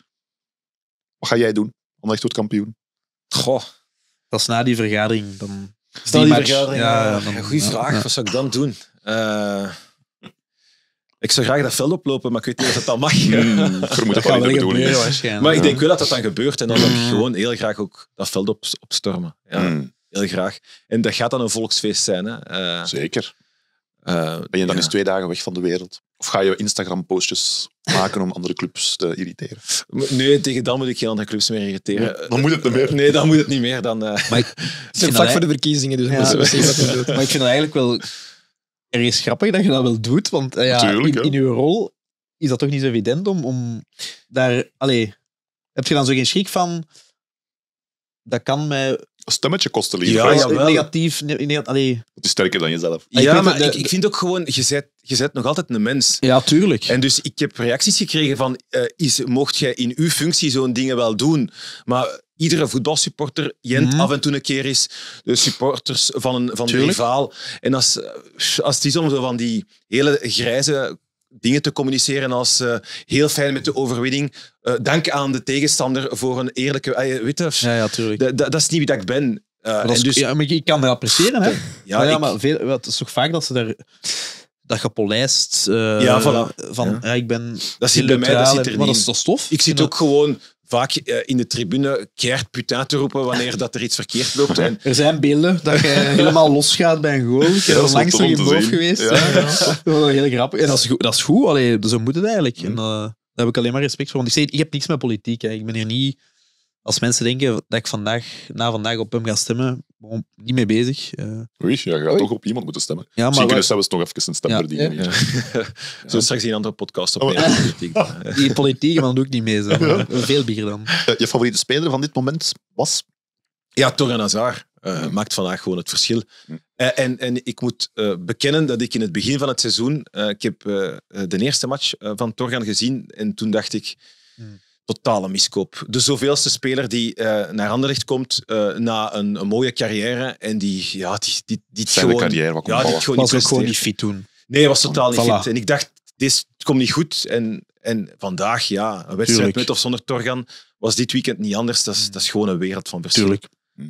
Wat ga jij doen? Anderlecht wordt kampioen. Goh, Dat is na die vergadering. Dan, stel die match, vergadering. ja, Ja, dan- een goede ja, vraag. ja. Wat zou ik dan doen? Eh, ik zou graag dat veld oplopen, maar ik weet niet of dat dan mag. Hmm, ik vermoed dat dat niet de bedoeling is. waarschijnlijk. Maar ik Ja. denk wel dat dat dan gebeurt en dan wil ik Mm. gewoon heel graag ook dat veld op, opstormen. Ja, Hmm, heel graag. En dat gaat dan een volksfeest zijn. Hè. Eh, zeker. eh, Ben je dan ja. eens twee dagen weg van de wereld? Of ga je Instagram-postjes maken om andere clubs te irriteren? Nee, tegen dan moet ik geen andere clubs meer irriteren. Dan moet het niet meer. Nee, dan moet het niet meer. Dan, eh, Maar ik, Het is vlak voor de verkiezingen, dus Ja. zien wat hij doet. maar ik vind dat eigenlijk wel ergens grappig dat je dat wel doet. Want eh, ja, Tuurlijk, in, in je rol is dat toch niet zo evident om, om daar... Allee, heb je dan zo geen schrik van... Dat kan mij Een stemmetje kosten liever. Ja, jawel. negatief... ne- ne- allee, Het is sterker dan jezelf. Ja, maar ik, ik vind ook gewoon, je bent, je bent nog altijd een mens. ja, tuurlijk. En dus ik heb reacties gekregen van, eh, is, mocht jij in uw functie zo'n dingen wel doen? Maar iedere voetbalsupporter jent Mhm. af en toe een keer eens de supporters van een, van de rivaal. En als, als het is om zo van die hele grijze dingen te communiceren als eh, heel fijn met de overwinning, eh, dank aan de tegenstander voor een eerlijke... eh, weet je, ja, ja, tuurlijk. dat, is niet wie dat ik ben. Dat is, en dus, ja, maar ik kan dat appreciëren, hè. ja, Ja, ja ik- maar veel, het is toch vaak dat ze daar dat gepolijst Ja, voilà. van Ja. ik ben Dat zit bij mij, dat zit er maar niet dat is toch stof? Ik zit ook gewoon vaak eh, in de tribune keihard putain te roepen wanneer dat er iets verkeerd loopt. En Er zijn beelden dat je helemaal losgaat bij een goal. Ik er is langs nog in boven geweest. Ja, Ja, ja. Dat is wel heel grappig. En dat is goed. Dat is goed. Allee, zo moet het eigenlijk. En, eh, daar heb ik alleen maar respect voor. Want ik, zeg, ik heb niks met politiek. Hè. Ik ben hier niet... Als mensen denken dat ik vandaag, na vandaag op hem ga stemmen, gewoon niet mee bezig. Eh, Oei, ja, je gaat Oei. toch op iemand moeten stemmen. ja, Misschien maar kunnen zelfs nog even een stem Ja. verdienen. Ja. hier. zo straks in een andere podcast op Oh. mijn politiek. die politiek, maar dan doe ik niet mee. Zo. Veel bier dan. Eh, Je favoriete speler van dit moment was? Ja, Torgan Hazard eh, maakt vandaag gewoon het verschil. Hm. Eh, en, en ik moet eh, bekennen dat ik in het begin van het seizoen, eh, ik heb eh, de eerste match eh, van Torgan gezien en toen dacht ik, Hm. Totale miskoop. De zoveelste speler die eh, naar Anderlecht komt eh, na een, een mooie carrière en die, ja, die, die, die het Zijn gewoon... carrière, wat ja, die gewoon was niet ook gewoon niet fit toen. Nee, was totaal niet Voilà. fit. En ik dacht, dit komt niet goed. En, en vandaag, ja, een wedstrijd Tuurlijk. met of zonder Torgan was dit weekend niet anders. Dat is, dat is gewoon een wereld van verschil. Tuurlijk. Hm.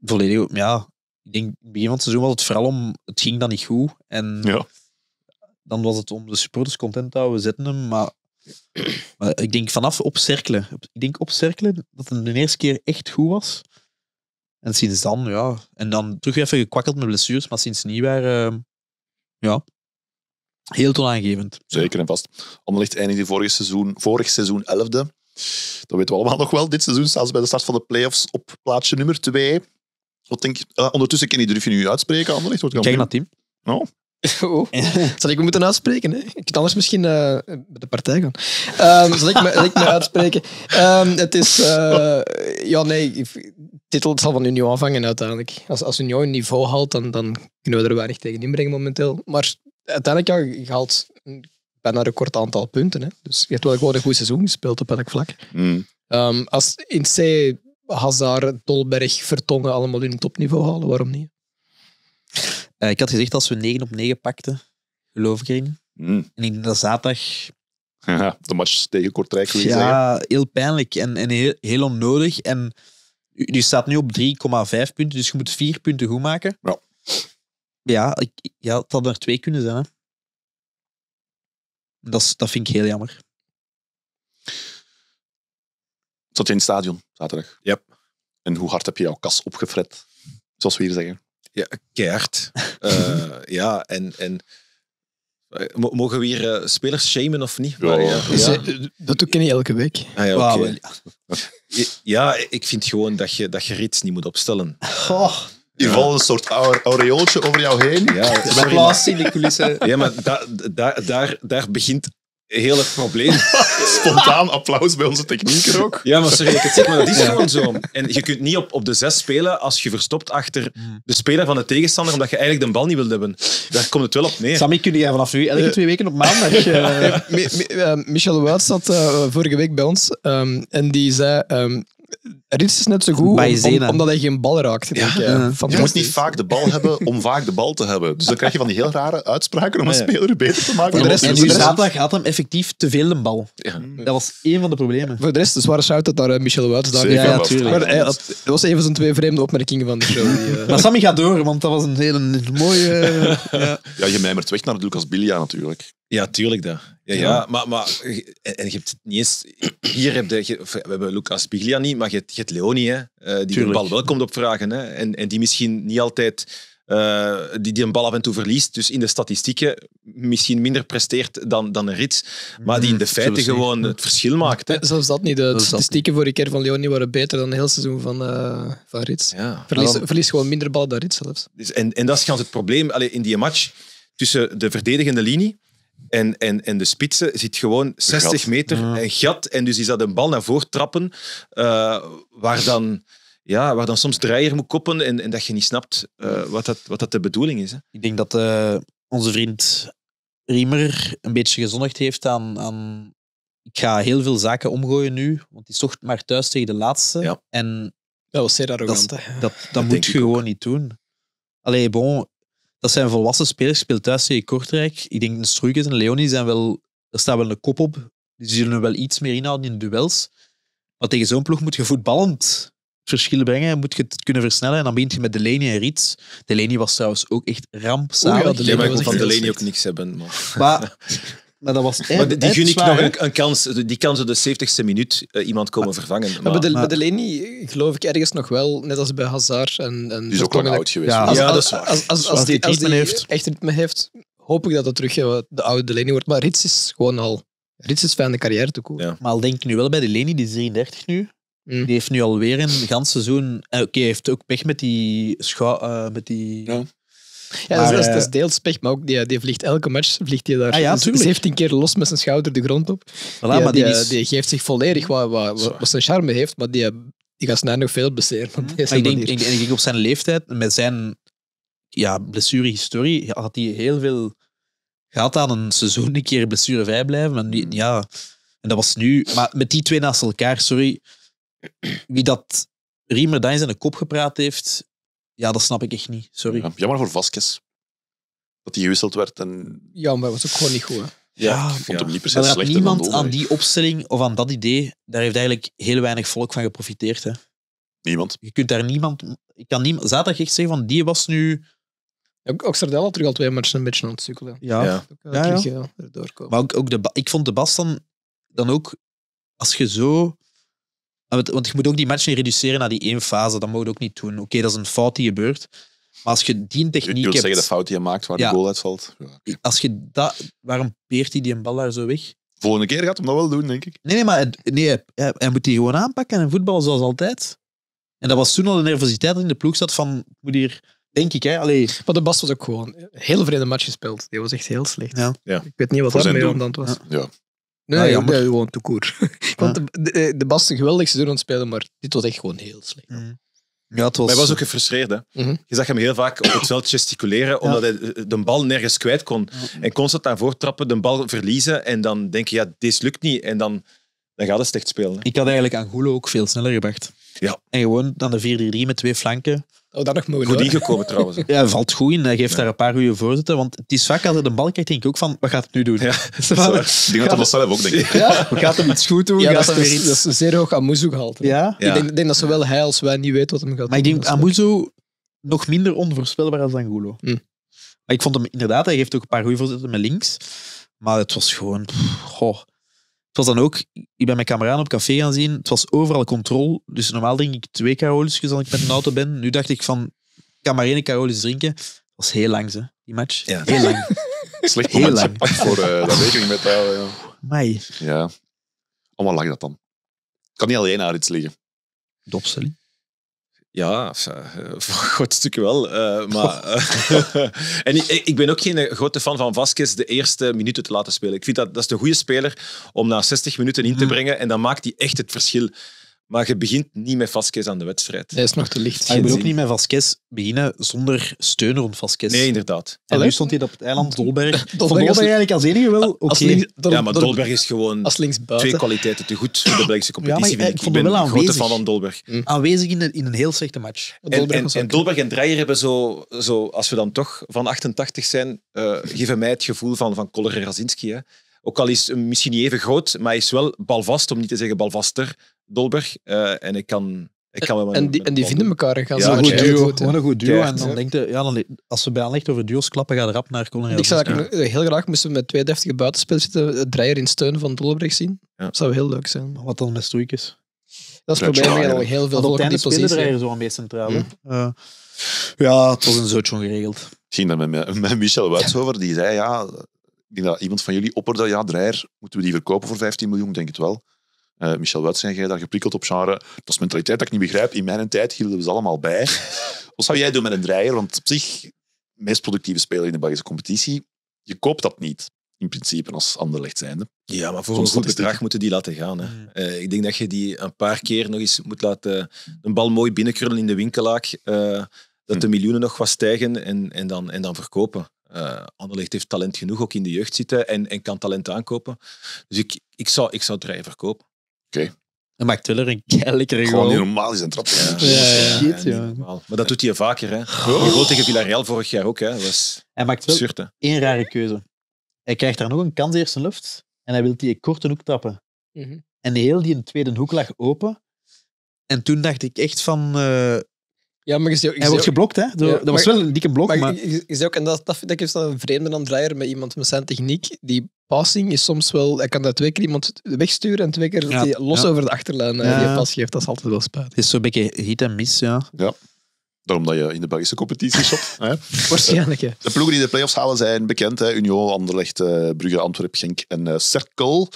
Volledig, ja. Ik denk, in het begin van het seizoen was het vooral om, het ging dan niet goed. En Ja. dan was het om de supporters content te houden, we zetten hem. Maar, maar ik denk vanaf opcirkelen. Ik denk opcirkelen dat het de eerste keer echt goed was. En sinds dan, ja. En dan terug even gekwakkeld met blessures, maar sinds nieuwjaar, eh, ja. Heel toonaangevend. Zeker en vast. Anderlecht eindigde vorig seizoen, vorig seizoen 11e. Dat weten we allemaal nog wel. Dit seizoen staan ze bij de start van de playoffs op plaatsje nummer 2. Wat denk je? Ah, ondertussen kan je je nu uitspreken, Anderlecht wordt Kijk naar Tim. Oh. Zal ik me moeten uitspreken? Hè? Ik kan anders misschien eh met de partij gaan. Ehm, zal, ik me, zal ik me uitspreken? Ehm, het is... eh, ja, nee. Titel zal van Union afhangen uiteindelijk. Als, als Union een niveau haalt, dan, dan kunnen we er weinig tegen inbrengen momenteel. Maar uiteindelijk, ja, je haalt bijna een record aantal punten. Hè? Dus je hebt wel gewoon een goed seizoen gespeeld op elk vlak. Hmm. Ehm, als in C Hazard, Dolberg, Vertongen allemaal hun topniveau halen. Waarom niet? Eh, ik had gezegd als we 9 op 9 pakten, geloof ik erin. Hmm. En ik denk dat zaterdag Ja, de match tegen Kortrijk zeggen. ja, heel pijnlijk en, en heel, heel onnodig. En u- je staat nu op 3,5 punten, dus je moet vier punten goed maken. Ja. Ja, ik, ja het had er twee kunnen zijn. Hè. Dat, is, dat vind ik heel jammer. Zat je in het stadion zaterdag? Yep. En hoe hard heb je jouw kas opgefret? Zoals we hier zeggen. Ja, keihard. Eh, ja, en, en eh, mo- mogen we hier eh, spelers shamen of niet? Ja. Maar ja, ja. dat doe ik niet elke week. Ah, ja, ja, ik vind gewoon dat je, dat je Rits niet moet opstellen. Hier valt een soort aure- aureooltje over jou heen. Ja, sorry, maar, in de coulissen. ja, maar da- da- daar, daar begint heel het probleem. Spontaan applaus bij onze technieker ook. Ja, maar sorry dat ik het zeg, maar dat is gewoon zo. En je kunt niet op, op de zes spelen als je verstopt achter de speler van de tegenstander, omdat je eigenlijk de bal niet wil hebben. Daar komt het wel op neer. Sammy, kun jij vanaf nu elke twee weken op maandag... eh, Mi- mi- eh, Michel Wout zat eh, vorige week bij ons ehm, en die zei... ehm Rits is net zo goed om- omdat hij geen bal raakt. Ik denk, ja, Ja. Je moet niet vaak de bal hebben om vaak de bal te hebben. Dus dan krijg je van die heel rare uitspraken om een speler beter te maken. Voor de rest- en nu had hem effectief te veel de bal. Ja. Dat was één van de problemen. Voor de rest, een zware shout-out naar eh, Michel Wout. Daar Zeker Ja, natuurlijk. Maar hij had- dat was even zijn twee vreemde opmerkingen van de show. Die, eh, Maar Sammy gaat door, want dat was een hele mooie... eh, ja. Ja, je mijmert weg naar Lucas Bilia natuurlijk. Ja, tuurlijk dat. Ja, ja. Maar, maar en, en je hebt het niet eens. Hier heb je, we hebben Lucas Biglia niet, maar je hebt, je hebt Leoni, hè, eh, die de bal wel komt opvragen. Hè, en, en die misschien niet altijd. eh, die, die een bal af en toe verliest, dus in de statistieken misschien minder presteert dan, dan een rits, maar die in de feiten zullen we gewoon het verschil maakt. Hè. Zelfs dat niet. De statistieken vorige keer van Leonie waren beter dan het hele seizoen van, eh van Rits. Ja. Verlies, dan- verlies gewoon minder ballen dan Rits zelfs. Dus, en, en dat is gans het probleem. Allee, in die match tussen de verdedigende linie en, en, en de spitsen zit gewoon 60 gat. meter Ja. een gat. En dus is dat een bal naar voren trappen, eh, waar, dan, ja, waar dan soms Dreyer moet koppen en, en dat je niet snapt eh, wat, dat, wat dat de bedoeling is. Hè. Ik denk dat eh, onze vriend Riemer een beetje gezondigd heeft aan, aan... Ik ga heel veel zaken omgooien nu, want is toch maar thuis tegen de laatste. Ja. En Dat was zeer arrogant. Dat dat, dat, moet je ook. gewoon niet doen. Allee, bon, dat zijn volwassen spelers, speelt thuis tegen Kortrijk. Ik denk dat Struikens en Leonie zijn wel... Er staat wel een kop op. Die zullen wel iets meer inhouden in duels. Maar tegen zo'n ploeg moet je voetballend verschillen brengen. Moet je het kunnen versnellen. En dan begint je met Delaney en Rits. Delaney was trouwens ook echt rampzalig. Oeh, ja, Ja, maar ik van Delaney ook niks hebben. Maar, maar, maar dat was maar die, gun ik nog een, een kans. Die kan zo de 70ste minuut eh, iemand komen vervangen. Maar de, maar- bij Delaney geloof ik ergens nog wel, net als bij Hazard en, en Die is ook lang oud geweest. Ja. Als, Ja, dat is waar. Als, als, Als die die, als ritme die heeft. echt ritme heeft, hoop ik dat het terug de oude Delaney wordt. Maar Rits is gewoon al... Rits is fijn de carrière te koer. Ja. Maar al denk ik nu wel bij Delaney, die is 33 nu. Mm. Die heeft nu alweer een gans seizoen... eh, Oké, hij heeft ook pech met die... schou- eh, met die Ja. Ja, dat, is, Maar, dat, is, dat is eh, deels pech, maar ook die, die vliegt elke match vliegt hij daar Ah ja, z- tuurlijk. 17 keer los met zijn schouder de grond op. Voilà, die, maar die, die, is... die geeft zich volledig wat, wat, wat, zijn charme heeft, maar die, die gaat snel nog veel blesseren. op deze Maar ik denk, ik, ik denk op zijn leeftijd, met zijn ja, blessurehistorie, had hij heel veel gehad aan een seizoen een keer blessurevrij blijven. Maar nu, ja, en dat was nu... Maar met die twee naast elkaar, sorry, wie dat Riemer daar in zijn kop gepraat heeft, ja, dat snap ik echt niet. Sorry. Ja, jammer voor Vasquez. Dat hij gewisseld werd. En Ja, maar dat was ook gewoon niet goed. Hè. ja, ik vond hem niet per se er dan niemand aan die opstelling of aan dat idee, daar heeft eigenlijk heel weinig volk van geprofiteerd. Hè. Niemand. Je kunt daar niemand... Ik kan niemand zaterdag echt zeggen van, die was nu... Ook Oxerdel had terug al twee matchen een beetje aan het sukkelen. Ja, Ja. Ook, eh, Ja, ja. terug, eh. Maar ook, ook de, ik vond de Bas dan, dan ook, als je zo... Want want je moet ook die match niet reduceren naar die één fase, dat moet je ook niet doen. Oké, dat is een fout die gebeurt. Maar als je die Je, techniek je wilt hebt... zeggen de fout die hij maakt waar Ja. de goal uitvalt. Ja. Als je dat... Waarom peert hij die een bal daar zo weg? Volgende keer gaat hem dat wel doen, denk ik. Nee, nee maar nee, hij, moet die gewoon aanpakken en voetballen zoals altijd. En dat was toen al de nervositeit dat in de ploeg zat van... ik Moet hier, denk ik, hè. Allee, Maar de Bas was ook gewoon een hele vreemde match gespeeld. Die was echt heel slecht. Ja. Ja. Ik weet niet wat Voor daarmee zijn aan doen. de hand was. Ja. Nee, Ja, nee, gewoon te koer. Ik vond de, de, de Bas een geweldig seizoen aan het spelen, maar dit was echt gewoon heel slecht. ja, het was... Maar hij was ook gefrustreerd. Hè? Mhm. Je zag hem heel vaak op het veld gesticuleren, omdat hij de bal nergens kwijt kon. En constant naar voren trappen, de bal verliezen en dan denk je, ja, dit lukt niet. En dan, dan gaat het slecht spelen. Hè? Ik had eigenlijk Angulo ook veel sneller gebracht. Ja. En gewoon dan de 4-3 met twee flanken. Oh, dat nog mogen Goed ingekomen trouwens. Ja, hij valt goed in. Hij geeft daar een paar goede voorzetten. Want het is vaak als hij de bal krijgt, denk ik ook van, wat gaat het nu doen? Ja. Ik denk dat dat zelf ook denkt. Ja, Gaat hem iets goed doen? ja dat, is, dat zeer hoog Amuzu gehaald. Ja? Ja. Ik denk, denk dat zowel hij als wij niet weten wat hem gaat Maar ik doen. denk Dat Amuzo nog minder onvoorspelbaar als Angulo. Hm. Maar ik vond hem inderdaad, hij geeft ook een paar goede voorzetten met links. Maar het was gewoon... pff, Goh. Het was dan ook... Ik ben mijn kameraden op café gaan zien. Het was overal controle. Dus normaal drink ik twee Carolisjes als ik met een auto ben. Nu dacht ik van... Ik kan maar één Carolis drinken. Het was heel lang, hè, die match. Ja. Heel lang. Slecht Heel lang. voor eh dat rekening met houden. Ja. Mai. ja. Allemaal lag dat dan. Kan niet alleen aan iets liggen. De opstelling. Ja, eh, voor een groot stuk wel. eh, maar, eh, en ik, ik ben ook geen grote fan van Vasquez de eerste minuten te laten spelen. Ik vind dat dat is de goede speler om na 60 minuten in te Mhm. brengen en dan maakt hij echt het verschil. Maar je begint niet met Vasquez aan de wedstrijd. Hij is nog te licht. Maar je moet ook niet met Vasquez beginnen zonder steun rond Vasquez. Nee, inderdaad. En nu stond hij op het eiland Dolberg. Dolberg eigenlijk als enige wel oké. Als links, door- Ja, maar Dolberg is gewoon Als twee kwaliteiten te goed voor de Belgische competitie. Ja, maar vind ik ik. vond ik hem ben wel een grote aanwezig. fan van Dolberg. Aanwezig in een, in een heel slechte match. En, Dolberg en, was en ook- Dolberg en Dreyer hebben zo, zo, als we dan toch van 88 zijn, eh, geven mij het gevoel van, van Koller en Razinski. Hè. Ook al is hij misschien niet even groot, maar hij is wel balvast, om niet te zeggen balvaster, Dolberg. Eh, en ik kan, ik kan wel met- En die, en die vinden elkaar en gaan Ja, zo een goed duo. Gewoon een goed duo. En dan ja. denk je, ja, dan, als we bij aanleg over duo's klappen, gaat rap naar Conor Ik zou eigenlijk heel graag moesten we met twee deftige buitenspelers zitten, het Dreyer in steun van Dolberg zien. Ja. Dat zou heel leuk zijn. Wat dan met Stoeikes? Dat is het probleem. Er al heel veel volk op die positie. Dreyer zo een beetje centraal. hè. Mm. Eh, ja, het was een zootje geregeld. Ik ging dan met, met, Michel Wuits over. Die zei, ja, ik denk dat iemand van jullie opperde, ja, Dreyer, moeten we die verkopen voor 15 miljoen? Ik denk het wel. Eh, Michel Wuits zei, jij daar geprikkeld op genre. Dat is mentaliteit dat ik niet begrijp. In mijn tijd hielden we ze allemaal bij. Wat zou jij doen met een Dreyer? Want op zich, de meest productieve speler in de Belgische competitie, je koopt dat niet. In principe, als Anderlecht zijnde. Ja, maar voor een goed bedrag moeten die laten gaan. Hè. Mm. Eh, ik denk dat je die een paar keer nog eens moet laten een bal mooi binnenkrullen in de winkelaak. eh, dat de miljoenen nog wat stijgen en, en, dan, en dan verkopen. Eh Anderlecht heeft talent genoeg ook in de jeugd zitten en, en kan talent aankopen. Dus ik, ik zou, ik zou het rijden verkopen. En maakt wel er een kei lekkere Gewoon niet normaal is een trap. Ja, Ja, ja. Shit, ja. Maar dat doet hij vaker. Hè. Die goal tegen Villarreal vorig jaar ook. Hè. Was Hij maakt wel absurd. Één rare keuze. Hij krijgt daar nog een kans eerste lucht en hij wil die korte hoek trappen. Mhm. En heel die tweede hoek lag open. En toen dacht ik echt van... eh, Ja, maar je ook- je hij wordt ook- geblokt, hè? Door- Ja, dat was maar- wel een dikke blok, Maar maar... je, je- ook, en dat, dat vind ik is dan een vreemde aan Dreyer met iemand met zijn techniek. Die passing is soms wel... Hij kan dat twee keer iemand wegsturen en twee keer dat Ja, hij los ja. over de achterlijn eh, Ja. die pas geeft. Dat is altijd wel spijtig. Het is zo'n beetje hit en miss, ja. Daarom dat je in de Belgische competitie shot. hè. Waarschijnlijk, hè. De ploegen die de play-offs halen zijn bekend. Hè? Union, Anderlecht, eh Brugge, Antwerp, Genk en eh Cerkel.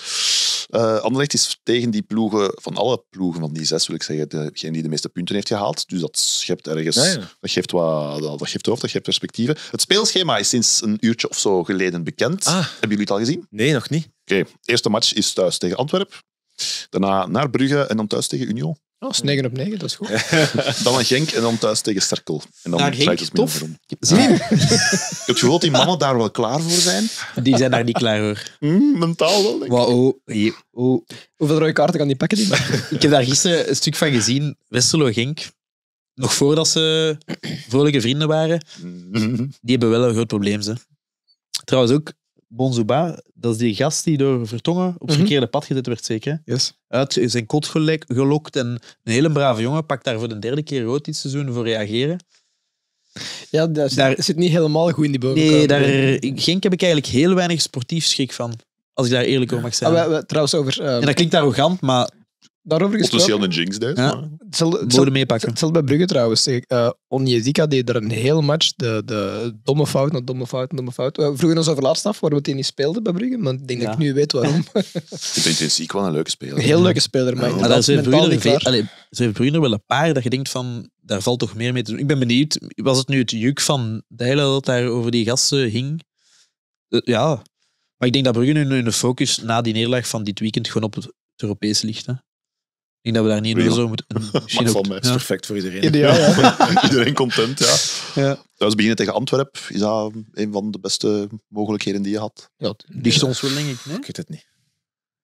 Eh Anderlecht is tegen die ploegen, van alle ploegen van die zes, wil ik zeggen, degene die de meeste punten heeft gehaald. Dus dat schept ergens, Ja, ja. Dat, geeft wat, dat, dat geeft hoofd, dat geeft perspectieven. Het speelschema is sinds een uurtje of zo geleden bekend. Ah. Hebben jullie het al gezien? Nee, nog niet. Oké, eerste match is thuis tegen Antwerp. Daarna naar Brugge en dan thuis tegen Union. Oh, dat is 9 op 9, dat is goed. Dan naar Genk en dan thuis tegen Cerkel. En dan Naar Genk, het tof. om. Zie je? Ik heb het gevoel dat die mannen daar wel klaar voor zijn. Die zijn daar niet klaar voor. Hm, mentaal wel, denk ik. Wow, oh, oh. Hoeveel rode kaarten kan die pakken? Die? Ik heb daar gisteren een stuk van gezien. Westerlo-Genk. Nog voordat ze vrolijke vrienden waren. Mhm. Die hebben wel een groot probleem. Ze. Trouwens ook, Bonzuba, dat is die gast die door Vertongen op het Mhm. verkeerde pad gezet werd, zeker. Yes. Uit zijn kot gelek- gelokt. En een hele brave jongen pakt daar voor de derde keer rood dit seizoen voor reageren. Ja, daar zit, Daar- zit niet helemaal goed in die bovenkant. Nee, daar, Genk heb ik eigenlijk heel weinig sportief schrik van. Als ik daar eerlijk over mag zijn. Ah, we- we- trouwens, over, eh, En dat klinkt arrogant, maar daarover gesproken. Potentieel een jinx, dus. Ja. maar- Hetzelfde, meepakken. hetzelfde bij Brugge trouwens. Uh, Onyedika deed er een hele match. De, de domme fout na domme fout na domme fout. We vroegen ons over laatst af waarom hij niet speelde bij Brugge. Maar ik denk Ja. dat ik nu weet waarom. Ik vind wel een leuke speler. Heel leuke speler, maar Ja, allee, zijn Bruyne wel een paar dat je denkt van, daar valt toch meer mee te doen. Ik ben benieuwd, was het nu het juk van Dijlen dat daar over die gasten hing? Eh, ja, maar ik denk dat Brugge nu in de focus na die neerlaag van dit weekend gewoon op het Europees ligt. Hè. Ik denk dat we daar niet Prima. zo moeten... en misschien Mag ook- van mij. Dat is ja. perfect voor iedereen. Ideaal, ja. Iedereen content, ja. Ja. Thuis beginnen tegen Antwerp. Is dat een van de beste mogelijkheden die je had? ja. Ligt ons wel, denk ik. Nee? Ik weet het niet.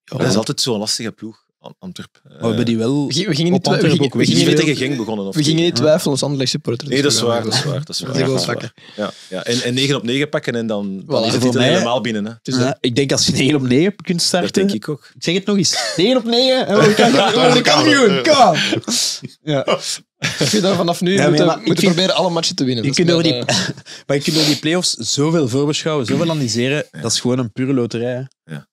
Ja. Dat is altijd zo'n lastige ploeg. An- Antwerp. Maar we hebben die wel... We gingen, we gingen niet, twi- we gingen, ook we gingen hebben niet, tegen Genk begonnen. Of we gingen niet twijfelen als Anderlecht supporter. Nee, dat is dus we waar. Dat is waar. Dat is waar. Dat Ja, dat is waar. Ja, ja. En, en 9 op 9 pakken en dan, dan Voilà. is het niet mij- helemaal binnen. Hè. Het is Ja, dat. ik denk als je 9 op 9 kunt Dat starten... denk ik ook. Ik zeg het nog eens. 9 op 9. En we gaan we we. kampioen. Kom. Ja. Ik vind dat vanaf nu Ja, moeten, maar ik moeten vind- proberen alle matchen te winnen. Je Dat kunt die, eh, maar je kunt door die play-offs zoveel voorbeschouwen, zoveel analyseren. Dat is gewoon een pure loterij. hè. Ja.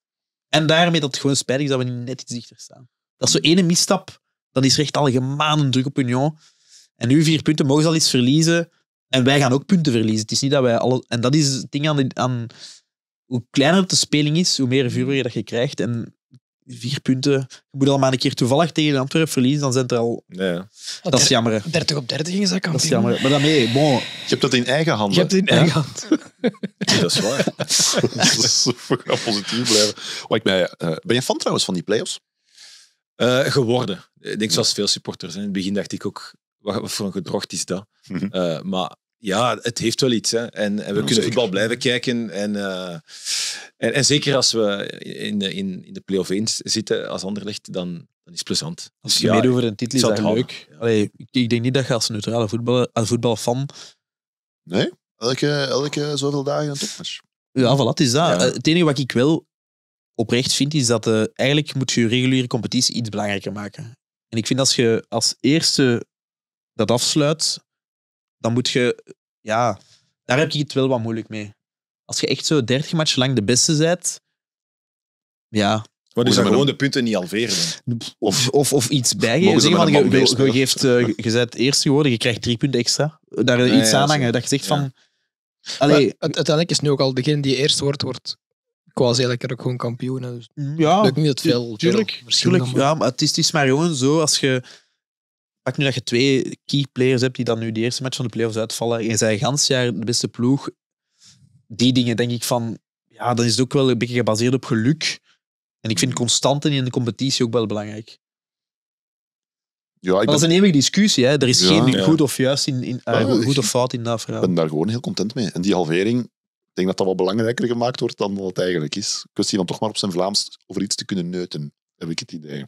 En daarmee dat het gewoon spijtig is dat we niet net iets dichter staan. Dat is zo ene misstap, dan is er echt al gemaanden druk op Union. En nu vier punten, mogen ze al iets verliezen. En wij gaan ook punten verliezen. Het is niet dat wij alle... En dat is het ding aan, die- aan hoe kleiner de speling is, hoe meer vuurwerk dat je krijgt. En vier punten, je moet al maar een keer toevallig tegen Antwerpen verliezen, dan zijn het er al... Ja, ja. Dat is jammer. hè. 30 op 30 is dat Dat is kampioen. jammer. Maar daarmee, bon, Je hebt dat in eigen handen. Je hebt het in eigen hand. dat is waar. Dus we gaan positief blijven. Wat ik mij, eh, ben je fan trouwens van die play-offs? Eh, geworden. Ik denk zoals veel supporters. Hè. In het begin dacht ik ook, wat, wat voor een gedrocht is dat? Mhm. Eh, maar ja, het heeft wel iets. Hè. En, en we Ja, kunnen zeker. voetbal blijven kijken. En, eh, en, en zeker als we in de, in, in de play-off 1 zitten als Anderlecht, dan, dan is het plezant. Als je ja, meedoet voor een titel, is dat leuk. Allee, ik, ik denk niet dat je als neutrale voetballer, als voetbalfan... Nee? Elke, elke zoveel dagen een topmatch. Ja, voilà, het is dat. Ja. Eh, Het enige wat ik wel oprecht vind, is dat eh, eigenlijk moet je je reguliere competitie iets belangrijker maken. En ik vind als je als eerste dat afsluit, dan moet je... Ja, daar heb ik het wel wat moeilijk mee. Als je echt zo 30 matchen lang de beste bent, ja, Maar dus Moet dan je gewoon de punten niet halveren. dan. Of, of, of iets bijgeven. Zeg een je, je, je, geeft, eh, je bent eerst geworden, je krijgt drie punten extra. Daar Ja, iets ja, aanhangen. zo. Dat je zegt Ja. van... Maar Allee, uite- uiteindelijk is nu ook al degene die eerst wordt, wordt quasi elke keer ook gewoon kampioen. hè. Dus ja, ik denk niet dat het veel, tuurlijk, verschil Ja, maar het is, het is maar gewoon zo als je... Pak nu dat je twee key players hebt die dan nu de eerste match van de playoffs uitvallen en je zij gans jaar de beste ploeg. Die dingen denk ik van... Ja, dan is het ook wel een beetje gebaseerd op geluk. En ik vind constante in de competitie ook wel belangrijk. Ja, ik dat is een eeuwige discussie. Hè. Er is Ja. geen Ja. goed of juist in, in eh, Ja, goed- ik- of fout in dat verhaal. ben daar gewoon heel content mee. En die halvering, ik denk dat dat wel belangrijker gemaakt wordt dan wat het eigenlijk is. Kwestie van toch maar op zijn Vlaams over iets te kunnen neuten, heb ik het idee.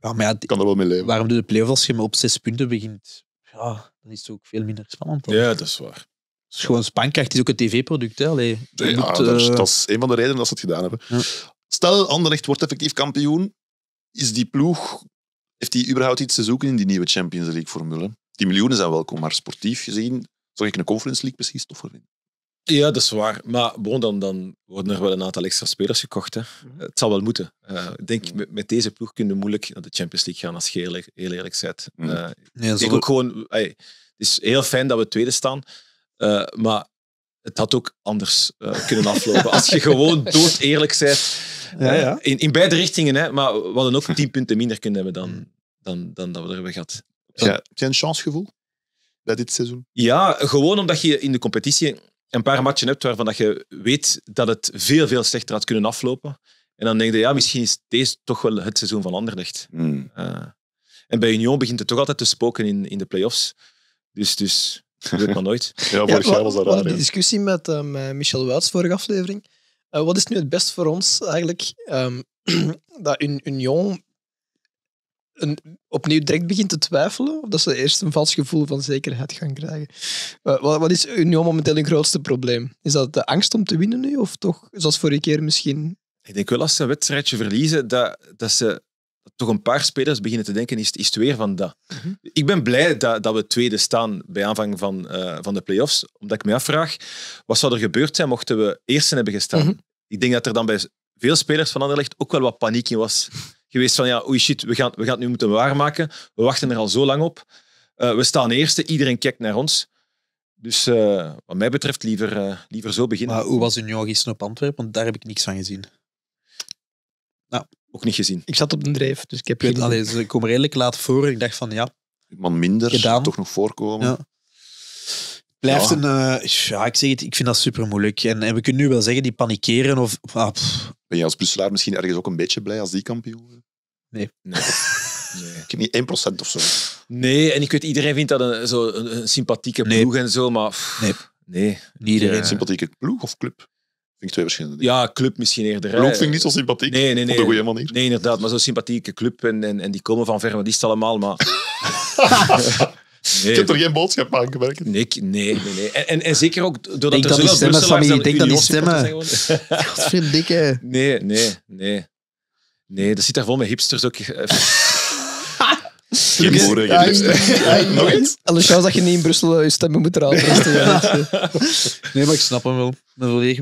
Ja, maar ja, kan er wel mee leven. waarom doe de play-offs als je maar op zes punten begint? Ja, dan is het ook veel minder spannend. Dan. Ja, dat is waar. Het is gewoon Spankracht is ook een tv-product. Ja, moet, dat, is, eh, dat is een van de redenen dat ze het gedaan hebben. Ja. Stel, Anderlecht wordt effectief kampioen. Is die ploeg, heeft die überhaupt iets te zoeken in die nieuwe Champions League-formule? Die miljoenen zijn welkom, maar sportief gezien zou ik een Conference League precies toffer vinden. Ja, dat is waar. Maar bon, dan, dan worden er wel een aantal extra spelers gekocht. Hè. Het zal wel moeten. Eh, ik denk, met, met deze ploeg kun je moeilijk naar de Champions League gaan, als je heel, eerlijk- heel eerlijk bent. Eh, nee, ik denk zonder- ook gewoon... het is heel fijn dat we tweede staan, eh, maar het had ook anders eh, kunnen aflopen. Als je gewoon dood eerlijk bent. Ja, ja. in, in beide richtingen, hè, maar we hadden ook tien punten minder kunnen hebben dan, dan, dan dat we er hebben gehad. Heb jij een chancegevoel bij dit seizoen? Ja, gewoon omdat je in de competitie een paar matchen hebt waarvan dat je weet dat het veel, veel slechter had kunnen aflopen. En dan denk je, ja, misschien is deze toch wel het seizoen van Anderlecht. Hmm. Eh, en bij Union begint het toch altijd te spoken in, in de play-offs. Dus, dus je weet maar nooit. Ja, Ja, vorig jaar we- was dat raar. hè. discussie met eh, met Michel Wuits vorige aflevering. Eh, wat is nu het best voor ons eigenlijk? Ehm, dat Un- Union een, opnieuw direct begint te twijfelen? Of dat ze eerst een vals gevoel van zekerheid gaan krijgen? Eh, wat, wat is Union momenteel hun grootste probleem? Is dat de angst om te winnen nu? Of toch, zoals vorige keer misschien... Ik denk wel als ze een wedstrijdje verliezen, dat, dat ze dat toch een paar spelers beginnen te denken, is, het- is het weer van dat. Mhm. Ik ben blij dat, dat we tweede staan bij aanvang van, eh, van de play-offs, omdat ik me afvraag, wat zou er gebeurd zijn mochten we eerste hebben gestaan? Mhm. Ik denk dat er dan bij veel spelers van Anderlecht ook wel wat paniek in was geweest van, ja, oei shit, we gaan, we gaan het nu moeten waarmaken. We wachten er al zo lang op. Eh, we staan eerste, iedereen kijkt naar ons. Dus eh, wat mij betreft liever, eh, liever zo beginnen. Maar hoe was Union gisteren op Antwerpen? Want daar heb ik niks van gezien. Ook niet gezien. Ik zat op de dreef, dus ik heb geen... allee, ze komen redelijk laat voor. en Ik dacht van, ja, Man minder, Gedaan. toch nog voorkomen. Ja. blijft Ja. een... eh, ja, ik zeg het, ik vind dat super moeilijk. En, en we kunnen nu wel zeggen, die panikeren of... ah, pff, Ben je als Brusselaar misschien ergens ook een beetje blij als die kampioen? Nee. nee. Ik heb niet 1% of zo. Nee, en ik weet, iedereen vindt dat een, zo een, een sympathieke Nee. ploeg en zo, maar pff, Nee. nee. niet iedereen. Ja. Sympathieke ploeg of club? Vind ik twee verschillende dingen. Ja, club misschien eerder. Lonk vind ik niet zo sympathiek. Nee, nee, Op nee. de goede manier. Nee, inderdaad, maar zo'n sympathieke club en, en, en die komen van ver, maar die staan allemaal, maar... Ik nee, heb er geen boodschap aan gemerkt. nee, ik- nee, nee, nee. En, en, en zeker ook doordat Denk er dat die zoveel stemmen, Sammy, en denk dat die zijn geworden. Godverdikke. dikke. Nee, nee, nee. Nee, dat zit daar vol met hipsters ook. Eh, Geen boeren, Ja. Nog iets? Alle chance dat je niet in Brussel je stemmen moet eraan. Nee, maar ik snap hem wel.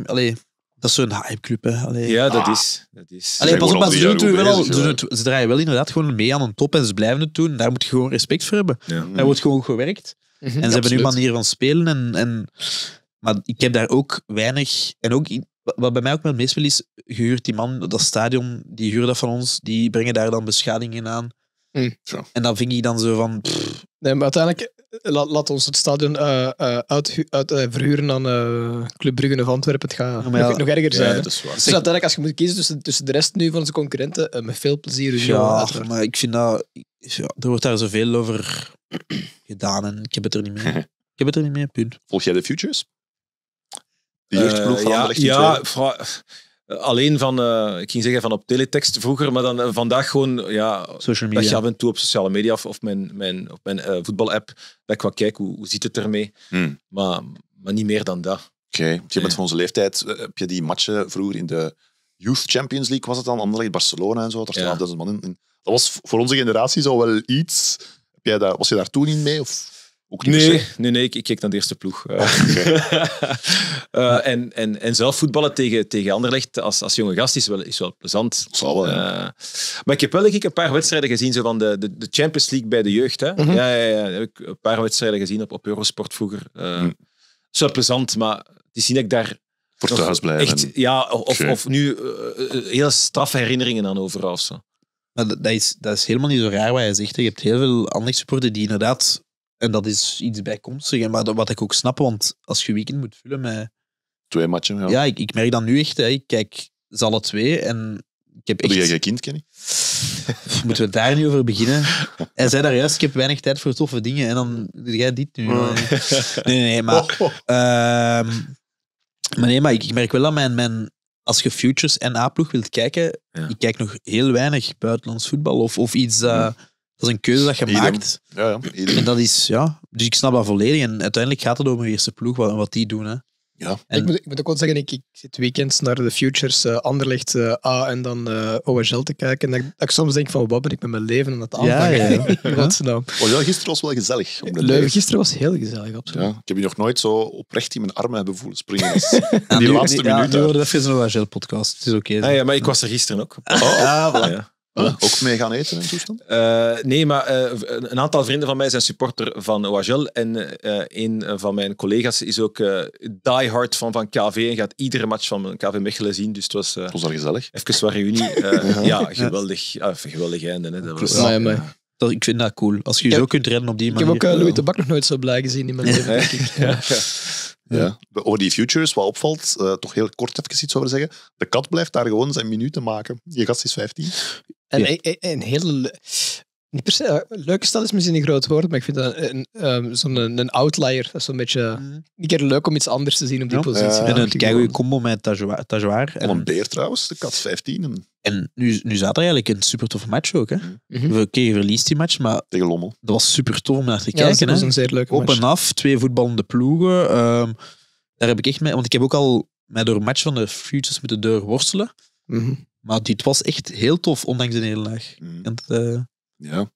Allee, dat is zo'n hypeclub, hè. Allee. Ja, dat is. Dat is. Allee, pas op, maar ze, doen het wel ze, doen bezig, het- ze draaien wel inderdaad gewoon mee aan een top en ze blijven het doen. Daar moet je gewoon respect voor hebben. Ja. Daar wordt gewoon gewerkt. En ze hebben nu absoluut. manier van spelen. En, en, maar ik heb daar ook weinig... En ook, wat bij mij ook wel het meest wil is, gehuurd die man, dat stadion, die huren dat van ons, die brengen daar dan beschadingen aan. Zo. En dan vind ik dan zo van... pff, Nee, maar uiteindelijk laat, laat ons het stadion eh, eh, uit, uit, eh, verhuren aan eh Club Brugge of Antwerpen. Het gaat Ja, nog, nog erger zijn. Ja, dat is waar. Dus uiteindelijk, als je moet kiezen tussen, tussen de rest nu van onze concurrenten, met veel plezier. Union, ja, maar ik vind dat... Ja, er wordt daar zoveel over gedaan en ik heb het er niet mee. Ik heb het er niet mee, punt. Volg jij de Futures? De jeugdploeg van ja, ja, alleen van, eh, ik ging zeggen van op teletext vroeger, maar dan eh, vandaag gewoon, ja, Social dat je media. af en toe op sociale media of, of mijn, mijn, op mijn eh, voetbalapp, dat ik wat kijk, hoe, hoe zit het ermee? Hmm. Maar, maar niet meer dan dat. Oké, want je bent van onze leeftijd. eh, Heb je die matchen vroeger in de Youth Champions League, was het dan? Anderlecht, Barcelona en zo. Daar Ja. staan 12.000 man in. in. Dat was voor onze generatie zo wel iets. Heb jij daar, was je daar toen in mee? Of ook niet per Nee, nee, nee, ik, ik keek naar de eerste ploeg. Eh, eh, en, en, en zelf voetballen tegen, tegen Anderlecht als, als jonge gast is wel, is wel plezant. Zal wel, ja. Eh, maar ik heb wel denk ik, een paar wedstrijden gezien zo van de, de, de Champions League bij de jeugd. Hè? Mhm. ja, ja, ja, heb ik een paar wedstrijden gezien op, op Eurosport vroeger. Eh Mhm. is wel plezant, maar het is niet dat ik daar Voor thuis blijven. echt, ja, of, of nu heel straffe herinneringen aan overal. of zo. Maar dat, dat is, dat is helemaal niet zo raar wat je zegt. Je hebt heel veel andere supporters die inderdaad... En dat is iets bijkomstigs. hè, Maar dat, wat ik ook snap, want als je weekend moet vullen met... Twee matchen. Ja. Ja, ik, ik merk dat nu echt. Hè. Ik kijk ze alle twee en ik heb Heb jij echt... geen kind, Kenny? Moeten we daar niet over beginnen? Hij zei daar juist, ik heb weinig tijd voor toffe dingen. En dan doe jij dit nu. Oh. Nee, nee, nee, maar... Ehm, maar nee, maar ik, ik merk wel dat mijn, mijn... Als je Futures en A-ploeg wilt kijken, Ja. ik kijk nog heel weinig buitenlands voetbal. Of, of iets... dat is een keuze dat je Idem. maakt. Ja, ja. En dat is, ja... Dus ik snap dat volledig. En uiteindelijk gaat het om een eerste ploeg, wat, wat die doen. Hè. Ja. En- ik, moet, ik moet ook wel zeggen, ik, ik zit weekends naar de Futures eh, Anderlecht eh, A en dan eh OHL te kijken. En dat, dat ik soms denk van, wat ben ik met mijn leven aan het Ja, aanvangen? ja. In godsnaam. Oh, ja, gisteren was wel gezellig. om de Leuven tijd. gisteren was heel gezellig, absoluut. Ja, ik heb je nog nooit zo oprecht in mijn armen hebben voelen springen. als die nu- laatste ja, minuut. Daar. worden we even een OHL-podcast. Het is oké. zo. Ah, ja, maar ik was er gisteren ook. Ah, voilà. Ja. Ook mee gaan eten en toestand? Eh, nee, maar eh, een een aantal vrienden van mij zijn supporter van OHL. En eh, een van mijn collega's is ook eh diehard van, van KV en gaat iedere match van KV Mechelen zien. Dus het was eh, Het was daar gezellig. even wat reunie. Eh, ja, geweldig. Ja, even geweldig einde. Hè. Dat was, Ja. Amai. Dat, ik vind dat cool. Als je zo kunt redden op die Ik heb manier. ook Louis de Bak nog nooit zo blij gezien in mijn leven. denk ik. Ja. Ja. Over die futures, wat opvalt, eh, toch heel kort even iets over zeggen. De kat blijft daar gewoon zijn minuten maken. Die gast is 15. En Ja. een, een, een hele... Niet per se, eh, leuke stad is misschien een groot woord, maar ik vind dat een, een, zo'n een, een outlier. Dat is zo'n beetje... Een keer leuk om iets anders te zien op die Ja. positie. En een keigoede combo met Tajoar. Al een En, beer trouwens, de kat 15. En en nu, nu zat er eigenlijk een super toffe match ook. Hè. Mhm. We kregen verliest die match, maar tegen Lommel. dat was super tof om naar te Ja, dat kijken. was hè. een zeer leuke Op en af, twee voetballende ploegen. Ehm, daar heb ik echt mee, want ik heb ook al mij door een match van de Futures moeten doorworstelen. Mhm. Maar dit was echt heel tof, ondanks de nederlaag. Mm. En, eh, Ja.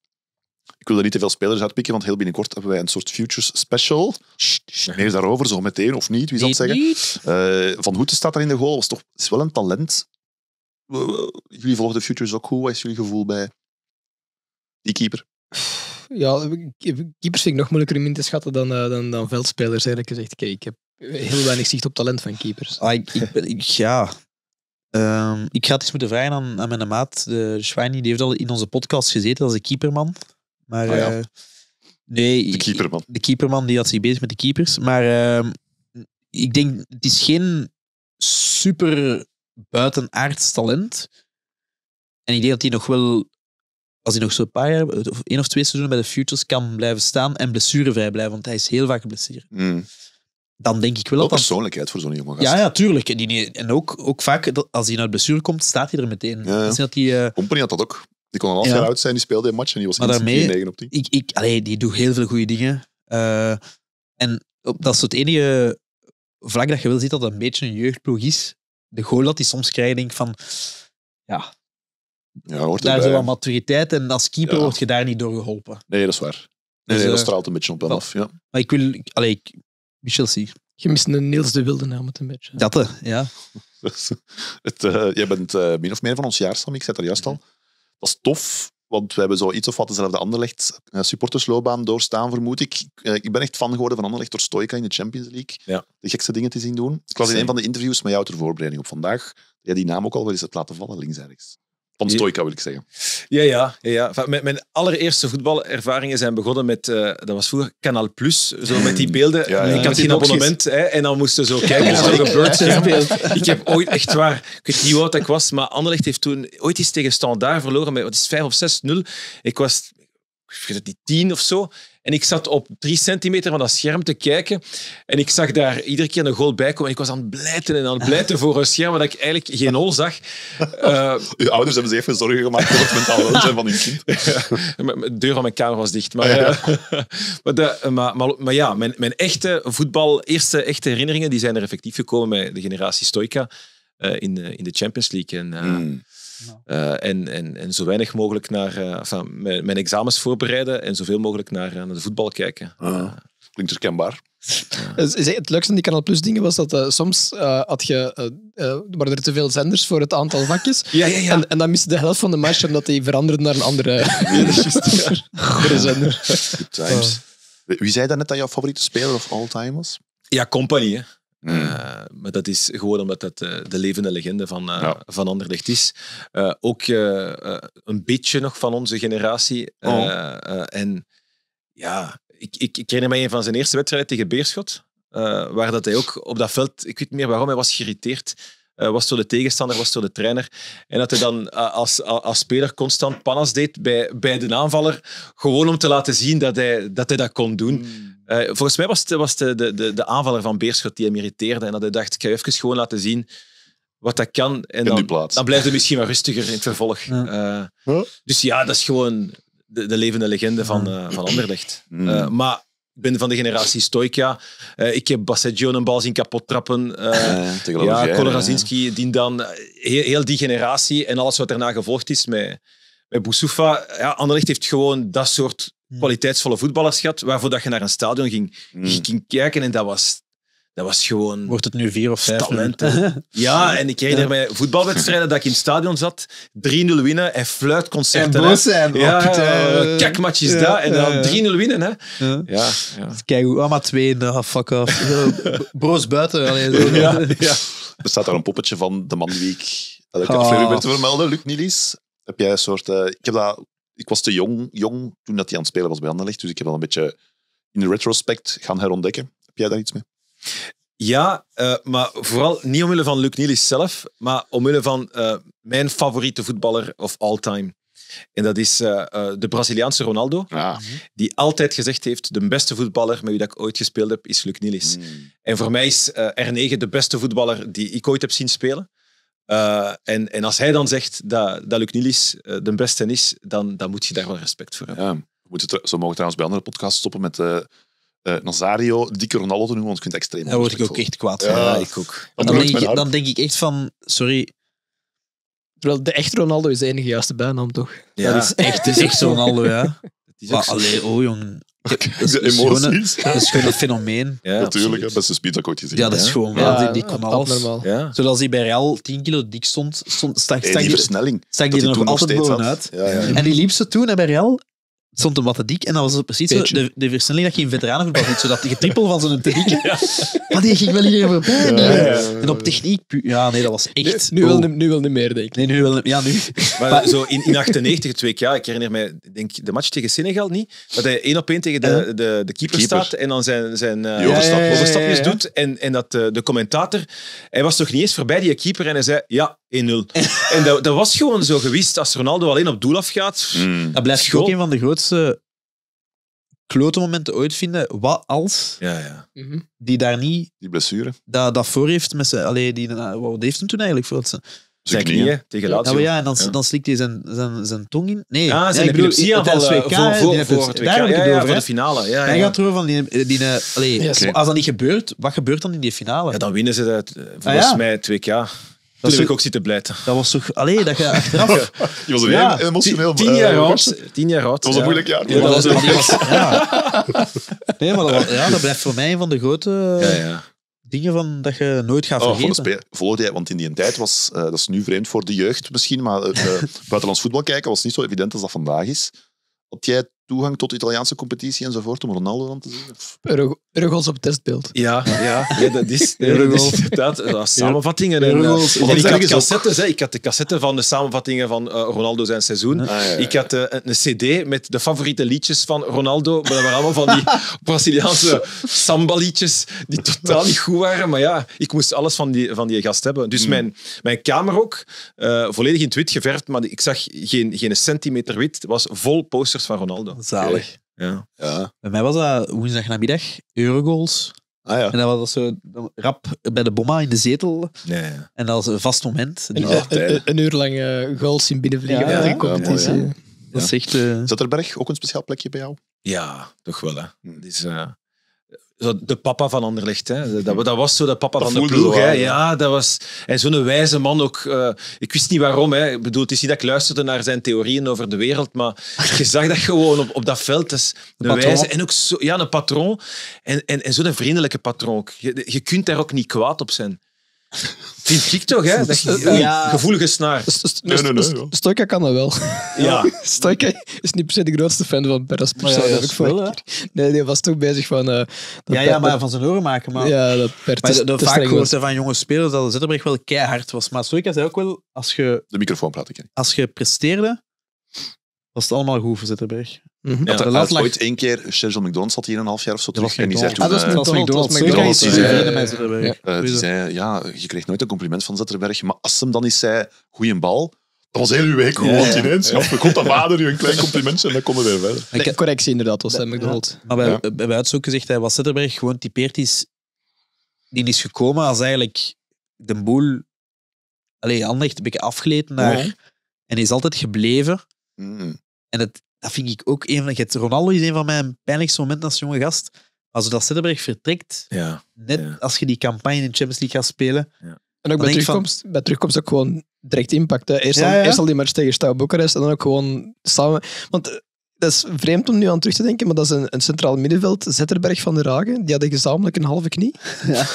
Ik wil er niet te veel spelers uitpikken, want heel binnenkort hebben wij een soort futures special. Meer daarover, zo meteen, of niet, wie zal het zeggen? Eh, van Hoeten staat er in de goal. Was toch, is wel een talent. Jullie volgen de futures ook goed. Wat is jullie gevoel bij die keeper? Ja, keepers vind ik nog moeilijker om in te schatten dan, eh, dan, dan veldspelers, eerlijk gezegd. Kijk, ik heb heel weinig zicht op talent van keepers. Ah, ik, ik, ben- ik- ja. Ehm, ik ga het eens moeten vragen aan, aan mijn maat, de Schweini. Die heeft al in onze podcast gezeten als de keeperman. Maar Ah, ja. eh, nee, De keeperman. de keeperman die had zich bezig met de keepers. Maar ehm, ik denk, het is geen super buitenaards talent. En ik denk dat hij nog wel, als hij nog zo'n paar jaar, of één of twee seizoenen bij de Futures kan blijven staan en blessurevrij blijven, want hij is heel vaak geblesseerd. Mm. Dan denk ik wel dat persoonlijkheid voor zo'n jonge gast. Ja, ja, tuurlijk. En, die, en ook, ook vaak, dat- als hij naar het blessure komt, staat hij er meteen. Ja. Dus dat hij, eh, Company had dat ook. Die kon een half Ja. jaar oud zijn, die speelde een match en die was Maar daarmee- 9 op 10. ik, ik, allee, die doet heel veel goede dingen. Eh, en op- dat is het enige vlak dat je wel ziet dat het een beetje een jeugdploeg is. De goal dat hij soms krijgt, denk ik van... Ja, Ja, hoort daar zo wat maturiteit. En als keeper Ja. word je daar niet door geholpen. Nee, dat is waar. Nee, Dus, nee, dat eh, straalt een beetje op wel- af. Ja. Maar ik wil... Allee, ik, Michel C. Je mist een Niels de Wilde naam het een beetje. Dat, hè, ja. het, eh, jij bent eh, min of meer van ons jaar, Sam. Ik zei het daar juist al. Dat is tof, want we hebben zo iets of wat dezelfde Anderlecht eh, supportersloopbaan doorstaan, vermoed ik. Ik ben echt fan geworden van Anderlecht door Stoica in de Champions League. Ja. De gekste dingen te zien doen. Ik was in een van de interviews met jou ter voorbereiding op vandaag. Jij die naam ook al wel eens hebt laten vallen, links ergens. Van Ja. Stoica wil ik zeggen. Ja, ja. ja, mijn, mijn allereerste voetbalervaringen zijn begonnen met, eh, dat was vroeger Canal Plus, zo met die beelden. Ja, ja. Ik had geen abonnement hè, en dan moesten zo kijken naar zo'n. Ja, Ik heb ooit, echt waar, ik weet niet hoe oud ik was, maar Anderlecht heeft toen ooit eens tegen Standaard verloren met, wat is het, 5 of 6-0. Ik was, ik weet het niet, 10 of zo. En ik zat op drie centimeter van dat scherm te kijken. En ik zag daar iedere keer een goal bij komen. En ik was aan het blijten en aan het blijten voor een scherm waar ik eigenlijk geen hol zag. Eh, Uw ouders hebben zich even zorgen gemaakt voor het mentaal welzijn van hun kind. De deur van mijn kamer was dicht. Maar, eh, maar, de- maar, maar, maar ja, mijn, mijn echte voetbal, eerste echte herinneringen, die zijn er effectief gekomen met de generatie Stoica eh, in, de, in de Champions League. En, Hmm. Eh, en, en, en zo weinig mogelijk naar eh, enfin, mijn, mijn examens voorbereiden en zoveel mogelijk naar, eh, naar de voetbal kijken. Ah. Klinkt herkenbaar. Dus is- Het leukste aan die Canal Plus dingen was dat eh, soms eh, had je, waren er te veel zenders voor het aantal vakjes. Ja, ja, ja. En, en dan miste de helft van de match omdat die veranderde naar een andere, andere zender. Good times. Wie zei dat net dat jouw favoriete speler of all time was? ja, compagnie. Hè. Hmm. Eh, maar dat is gewoon omdat dat eh, de levende legende van, Ja. van Anderlecht is. Ook een beetje nog van onze generatie. Oh. en ja, ik, ik, ik herinner mij een van zijn eerste wedstrijden tegen Beerschot. waar dat hij ook op dat veld, ik weet niet meer waarom, hij was geïrriteerd. Eh, was door de tegenstander, was door de trainer. En dat hij dan eh, als, als, als speler constant panas deed bij, bij de aanvaller. Gewoon om te laten zien dat hij dat, hij dat kon doen. Eh, volgens mij was het, was het de, de, de aanvaller van Beerschot die hem irriteerde. En dat hij dacht, ik ga je even gewoon laten zien wat dat kan. En In die dan, plaats. dan blijft hij misschien wat rustiger in het vervolg. Ja. Eh. Dus ja, dat is gewoon de, de levende legende van, eh, van Anderlecht. Mm. Eh, maar ik ben van de generatie Stoica. Eh, ik heb Basseggio een bal zien kapot trappen. Tegen ja, Kolorazinski, die dan, eh, heel, heel die generatie en alles wat daarna gevolgd is met, met Boussoufa. Ja, Anderlecht heeft gewoon dat soort kwaliteitsvolle voetballers gehad, waarvoor dat je naar een stadion ging, Mm. je ging kijken en dat was, dat was gewoon Wordt het nu vier of vijf? talenten. Ja, en ik herinner mij voetbalwedstrijden dat ik in het stadion zat, 3-0 winnen en fluitconcerten. hè. zijn. Ja, Oh, uh, Ja, dat. En dan ja, ja. 3-0 winnen. Hè. Ja. Ja, ja. Kijk, hoe allemaal twee. Nou, fuck off. Broos buiten. Ja, ja. Er staat daar een poppetje van de man die ik dat ik Oh. aflevering werd te vermelden, Luc Nilis. Heb jij een soort... eh, ik, heb dat, ik was te jong, jong toen dat hij aan het spelen was bij Anderlecht, dus ik heb dat een beetje in de retrospect gaan herontdekken. Heb jij daar iets mee? Ja, eh, maar vooral niet omwille van Luc Nielis zelf, maar omwille van eh, mijn favoriete voetballer of all time. En dat is eh, de Braziliaanse Ronaldo, Ja. die altijd gezegd heeft, de beste voetballer met wie dat ik ooit gespeeld heb, is Luc Nielis. Mm. En voor mij is eh, R9 de beste voetballer die ik ooit heb zien spelen. En, en als hij dan zegt dat, dat Luc Nielis de beste is, dan, dan moet je daar wel respect voor hebben. Ja. We moeten zo mogen we trouwens bij andere podcasts stoppen met eh eh, Nazario, dikke Ronaldo te noemen, want ik vind het extreem Daar word ik ook echt kwaad van. Ja, ik ook. Dan denk, ik, dan denk ik echt van, sorry, Terwijl de echte Ronaldo is de enige juiste bijnaam, toch? Ja, dat is echt, het is echt zo'n Ronaldo, ja. het is ook Maar zo. allee, oh jong. Dat is, De dat is gewoon dat is gewoon een fenomeen. Ja, Natuurlijk, hè, beste speed dat ik ooit gezien Ja, dat is gewoon Ja, wel. Die, die kon alles. Ja. Zoals hij bij Real 10 kilo dik stond, stond stak, Hey, stak, die die, versnelling. stak dat die er hij nog altijd bovenuit. Ja, ja. En die liep ze toen hè, bij Real. Stond hem wat te dik en dat was zo precies zo, de, de versnelling dat je in veteranenvoetbal ziet, zodat die getrippel van zo'n te dikke. Maar die ging wel hier voorbij. En op techniek, ja, nee, dat was echt. Nu, wil, oh. niet- nu wil niet meer, denk ik. Nee, nu wel. Ja, nu. Maar, zo in, in 98, het WK, ik herinner mij, denk de match tegen Senegal niet, dat hij één op één tegen de, de, de keeper keeper. staat en dan zijn, zijn eh, Die overstap- Ja, ja, ja, overstapjes ja, ja. doet. En, en dat de, de commentator, hij was toch niet eens voorbij die keeper en hij zei, ja, 1-0. en dat, dat was gewoon zo gewist, als Ronaldo alleen op doel afgaat. Mm. Dat blijft School. ook een van de grootste klote momenten ooit vinden. Wat als Ja, ja. Mhm. die daar niet Die blessure. dat, dat voor heeft met zijn... Allee, die, wat heeft hem toen eigenlijk voor? Zijn, Zijn knieën tegen Lazio. ja, en dan, Ja. dan slikt hij zijn, zijn, zijn tong in. Nee, Ah, ja, zijn ik bedoel, epilepsieaanval voor, hè, voor, die voor heeft- het WK. Daar heb ik Ja, het ja, over. voor de finale. Ja, Hij ja. gaat erover van die, die, allee. Als dat niet gebeurt, wat gebeurt dan in die finale? Ja, dan winnen ze het, eh, volgens Ah, ja. mij 2K. Toen is heb ik ook- zitten blijten. Dat was toch... Allee, dat je achteraf... Je was er Ja. heel emotioneel. Tien eh, jaar oud. Tien jaar oud. Dat was een moeilijk jaar. Ja, dat was ja. Nee, maar dat, ja, dat blijft voor mij een van de grote Ja, ja. dingen van, dat je nooit gaat Oh, vergeten. volgde jij, want in die tijd was, eh, dat is nu vreemd voor de jeugd misschien, maar eh, eh, buitenlands voetbal kijken was niet zo evident als dat vandaag is. Had jij toegang tot de Italiaanse competitie enzovoort om Ronaldo dan te zien? Eurogoals op testbeeld. Ja, ja, ja, dat is, dat is inderdaad samenvattingen. En, eh, Eurogoals. en ik had cassettes, hè. ik had de cassetten van de samenvattingen van eh, Ronaldo zijn seizoen. Ah, ja, ja, ja. Ik had eh, een cd met de favoriete liedjes van Ronaldo. Maar dat waren allemaal van die Braziliaanse samba-liedjes die totaal niet goed waren. Maar ja, ik moest alles van die, van die gast hebben. Dus Mm. mijn, mijn kamer ook, eh, volledig in het wit geverfd, maar ik zag geen, geen centimeter wit. Het was vol posters van Ronaldo. Zalig. Ja. Ja. Bij mij was dat woensdagnamiddag, Eurogoals. Ah ja. En dat was zo rap bij de bomma in de zetel. Ja. En dat was een vast moment. Een, een, uur lang eh, goals zien binnenvliegen Ja, ja. competitie. Dat is echt... eh, Zetterberg, ook een speciaal plekje bij jou? Ja, toch wel. Hè. Hm. Eh, zo de papa van Anderlecht. Hè. Dat, dat was zo de papa Dat van de ploeg. Hè. ja. Dat was... En zo'n wijze man ook. eh, ik wist niet waarom. Hè. Ik bedoel, het is niet dat ik luisterde naar zijn theorieën over de wereld, maar je zag dat gewoon op, op dat veld. Een patroon. wijze en ook zo, ja, een patroon. En, en, en zo'n vriendelijke patroon. Je, je kunt daar ook niet kwaad op zijn. Vind ik toch, hè? Dat je, Ja. Gevoelige snaar. Nee, nee, nee, st- ja. Stoika kan dat wel. Ja. Stoika is niet per se de grootste fan van Perez Maar ja, persoon. dat ik wel. Nee, die was toch bezig van... eh, ja, ja, Per- maar van zijn oren maken. Maar, ja, dat Per maar te- de, de te vaak hè van jonge spelers dat de Zetterberg wel keihard was. Maar Stoika zei ook wel, als je, De microfoon praat ik in. als je presteerde, was het allemaal goed voor Zetterberg. Mhm. Ja. Had de er lag- ooit één keer, Sergio McDonald's had hier een half jaar of zo Dat terug. was En die zei toen, eh, Ah, dat McDonald's. Stoika is McDonald's, ja. met Zetterberg. Ja. eh, die zei, ja, je kreeg nooit een compliment van Zetterberg, maar als hem dan eens zei, goeie bal, dat was heel uw week gewoon Ja, ja. ineens. Ja, komt dat vader, je een klein complimentje en dan komen we weer verder. Ik- Nee, correctie inderdaad, was dat McDonald's. Maar bij, Ja. ook gezegd, hij was Zetterberg gewoon typeerd is. Die is gekomen als eigenlijk de boel. Allee, Anderlecht een beetje afgeleid naar. Ja. En is altijd gebleven. Mm. En het, dat vind ik ook een van. je hebt- Ronaldo is een van mijn pijnlijkste momenten als jonge gast. Als dat Zetterberg vertrekt, Ja. net Ja. als je die campagne in de Champions League gaat spelen. En ook bij van- terugkomst, bij terugkomst ook gewoon direct impact. Hè. Eerst, Ja, al, ja. eerst al die match tegen Stau Boekarest en dan ook gewoon samen. Want eh, dat is vreemd om nu aan terug te denken, maar dat is een, een centraal middenveld, Zetterberg van der Hagen, die hadden gezamenlijk een halve knie. Ja.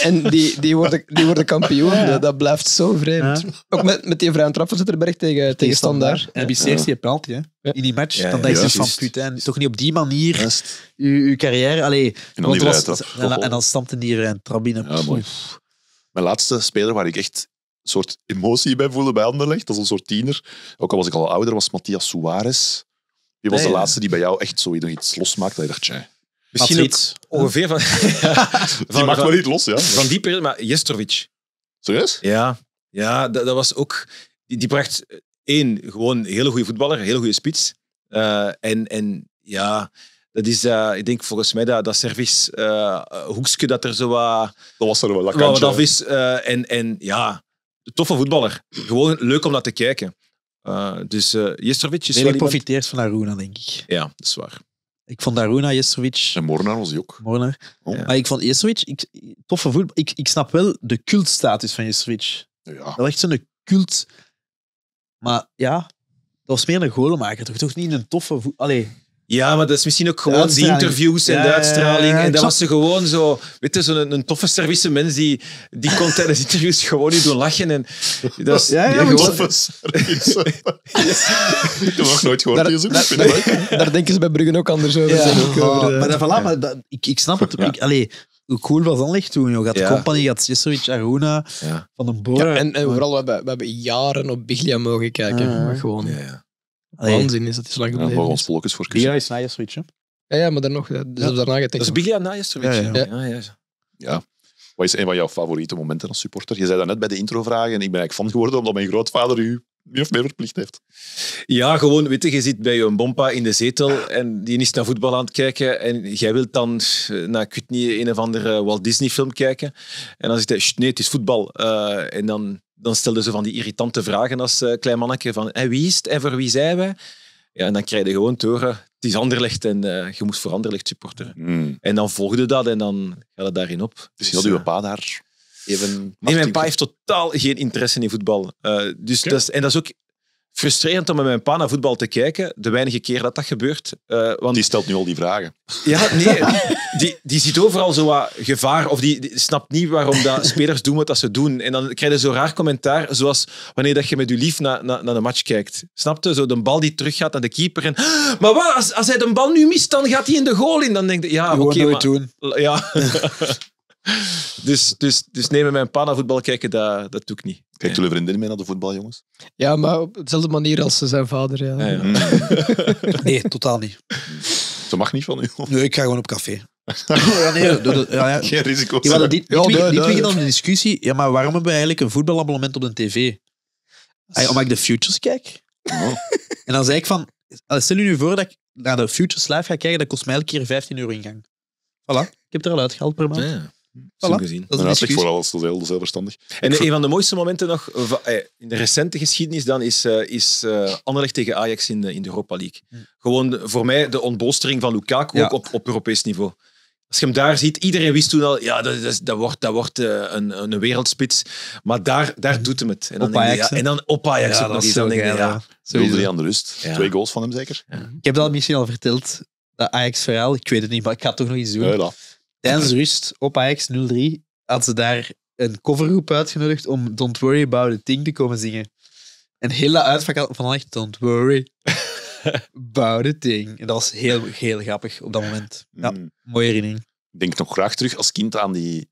En die, die, worden, die worden kampioen. Dat, dat blijft zo vreemd. Ook met, met die vrije trap van Zetterberg tegen, tegen Standaard. En die eerste die penalty, hè? In die match. Ja, dan denk je van, putain, toch niet op die manier je, je carrière. Allee, En dan was- trap. en, en dan stampte die vrije trap binnen. Ja, mooi. Mijn laatste speler waar ik echt een soort emotie bij voelde bij Anderlecht, dat is een soort tiener, ook al was ik al ouder, was Matthias Suarez. Was Nee, de ja. laatste die bij jou echt zo nog iets losmaakte. Dat je dacht, tja, Misschien ook Madrid. ongeveer van, die maakt wel niet los, ja. van die periode. Maar Jestrovic. Serieus? Ja, ja dat, dat was ook. Die, die bracht één, gewoon een hele goede voetballer, een hele goede spits. Eh, en, en ja, dat is, eh, ik denk volgens mij dat, dat service eh, hoekje dat er zo wat, Dat was er wel wat lakantje. af is. eh, en, en ja, toffe voetballer. Gewoon leuk om naar te kijken. Uh, dus uh, Jestrovic is Nee, wel profiteert van Aruna, denk ik. Ja, dat is waar. Ik vond Aruna, Jestrovic, En Mornar was die ook. Morner. Oh. Ja. Maar ik vond Jestrovic, ik, toffe voetbal. Ik, ik snap wel de cultstatus van Jestrovic. Ja. Dat was echt zo'n cult. Maar ja, dat was meer een golenmaker. Toch, toch niet een toffe voet. Allee, Ja, maar dat is misschien ook gewoon die interviews en Ja, de ja, uitstraling. ja, En dat was ze gewoon zo, weet je, zo'n een, een toffe service mens die, die kon tijdens interviews gewoon niet doen lachen. En dat is, Ja, ja, gewoon- Toffe service. Nog nooit gehoord. Daar, daar, daar, daar denken ze bij Bruggen ook anders over. Ja, Zijn ook over oh, eh, maar, dat, voilà, maar dat, ik, ik snap het. Ik, allee, hoe cool was Anderlecht toen? Je had Ja. Company, je had Jestrovic, Aruna, Ja. Van den Boren. ja, en, en vooral, we hebben, we hebben jaren op Biglia mogen kijken. Ah. gewoon Ja, waanzin is dat zo lang Ja, ons is. voor kussen. Is na Jestrovic, hè? Ja, ja, maar dan nog. ja, Dus Ja. daarna gaat Dat is Biglia na Jestrovic. Ja, ja. ja. ja. Ja. Wat is een van jouw favoriete momenten als supporter? Je zei dat net bij de introvragen en ik ben eigenlijk fan geworden omdat mijn grootvader u Wie of meer verplicht heeft. Ja, gewoon, weet je, je zit bij je bompa in de zetel en die is naar voetbal aan het kijken en jij wilt dan eh, naar, ik weet niet, een of andere Walt Disney film kijken. En dan zit hij, "Sst, nee, het is voetbal. Eh, en dan, dan stelden ze van die irritante vragen als eh, klein mannetje van, en wie is het en voor wie zijn wij? Ja, en dan krijg je gewoon te horen, het is Anderlecht en eh, je moet voor Anderlecht supporteren. Hmm. En dan volgde dat en dan gaat het daarin op. Dus heel uw eh, pa daar even... Nee, mijn pa heeft totaal geen interesse in voetbal. Dus dat is, en dat is ook frustrerend om met mijn pa naar voetbal te kijken, de weinige keer dat dat gebeurt. Eh, want Die stelt nu al die vragen. ja, nee, die, die ziet overal zo wat gevaar, of die, die snapt niet waarom dat spelers doen wat dat ze doen. En dan krijg je zo raar commentaar, zoals wanneer dat je met je lief naar, naar, naar de match kijkt. Snap je? Zo de bal die teruggaat naar de keeper. En, "Ah, maar wat, als, als hij de bal nu mist, dan gaat hij in de goal in. Dan denk je, ja, oké, nooit maar- doen. ja. dus, dus, dus nee, met mijn pa naar voetbal kijken, dat, dat doe ik niet. Kijkt jullie vriendin mee naar de voetbal, jongens? Ja, maar op dezelfde manier als zijn vader. Ja. Ja, ja. Hmm. Nee, totaal niet. Ze mag niet van u. Nee, ik ga gewoon op café. ja, nee, doe dat- ja, ja. Geen risico's. Die dit, dit, Ja, dit weekend al een discussie. Ja, maar waarom hebben we eigenlijk een voetbalabonnement op de tv? Ah, omdat ik de Futures kijk. Oh. En dan zei ik van... Stel je nu voor dat ik naar de Futures live ga kijken, dat kost mij elke keer 15 euro ingang. Voilà, ik heb er al uitgehaald per maand. Voilà. zo gezien. Dat is Een een uitleg discussie. voor alles, dat is heel, verstandig. En een van de mooiste momenten nog eh, in de recente geschiedenis dan is, eh, is eh, Anderlecht tegen Ajax in de, in de Europa League. Gewoon de- voor mij de ontbolstering van Lukaku Ja. ook op, op Europees niveau. Als je hem daar ziet, iedereen wist toen al, ja, dat, dat, is- dat wordt, dat wordt eh, een, een wereldspits. Maar daar, daar doet hem het. En dan Op je, Ajax, ja, en dan op Ajax Ja, ook nog dat is eens. zo Dan denk je, geil, ja, ja. 0-3 Sowieso. aan de rust. Ja. Twee goals van hem zeker. Ik heb dat misschien al verteld, dat Ajax-verhaal. Ik weet het niet, maar ik ga het toch nog eens doen. Tijdens de rust op Ajax 0-3 had ze daar een covergroep uitgenodigd om Don't Worry About a Thing te komen zingen. En heel dat uitvak had van echt Don't Worry About a Thing. En dat was heel, heel grappig op dat moment. Ja, Hmm. mooie herinnering. Ik denk nog graag terug als kind aan die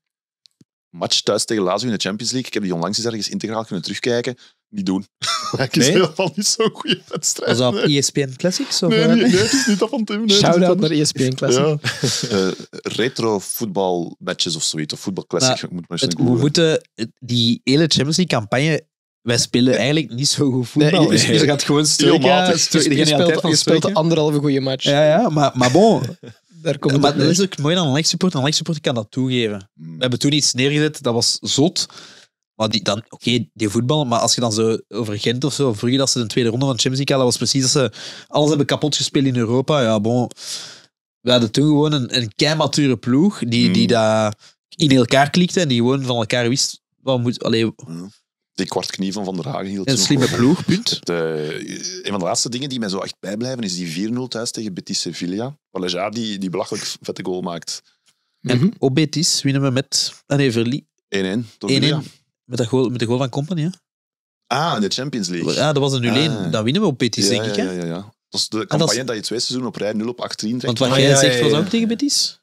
match thuis tegen Lazio in de Champions League. Ik heb die onlangs eens ergens integraal kunnen terugkijken. Niet doen. Het is Nee? helemaal niet zo'n goede wedstrijd. Was dat op nee. ESPN Classics? Of, Nee, eh, nee, nee, het is niet dat van Tim. Nee, Shout-out naar ESPN Classic. Ja. Eh, retro voetbalmatches of zoiets. Of voetbalclassic. Ik moet maar het, we moeten die hele Champions League campagne. Wij spelen eigenlijk niet zo goed voetbal. Nee, dus je- je gaat gewoon sto- Je de speelt, je speelt gesproken. anderhalve goede match. Ja, ja, maar, maar bon. Daar komt het maar dat is ook mooi aan een supporter. Een like supporter kan dat toegeven. Hmm. We hebben toen iets neergezet, dat was zot. Maar die, dan, oké, die voetbal, maar als je dan zo over Gent of zo, vroeger dat ze de tweede ronde van de Champions League hadden, was precies dat ze alles hebben kapot gespeeld in Europa. Ja, bon. We hadden toen gewoon een, een keimature ploeg die, Hmm. die dat in elkaar klikte en die gewoon van elkaar wist wat moet. Allee, Die kwartknie van Van der Hagen hield een slimme ploeg, punt. Het, eh, een van de laatste dingen die mij zo echt bijblijven is die 4-0 thuis tegen Betis Sevilla. Waar ja, die, die belachelijk vette goal maakt. 1-1. En op Betis winnen we met. Ah nee, verlie. door 1-1. Met, dat goal, met de goal van Company. Hè? Ah, in de Champions League. Ja, dat was een 0-1. Ah. Dan winnen we op Betis, ja, denk ik. Hè? Ja, ja, ja. Dat is de dat campagne is- dat je twee seizoenen op rij 0 op 8 trekt. Want wat Ah, jij ja, zegt ja, was ja. ook tegen Betis?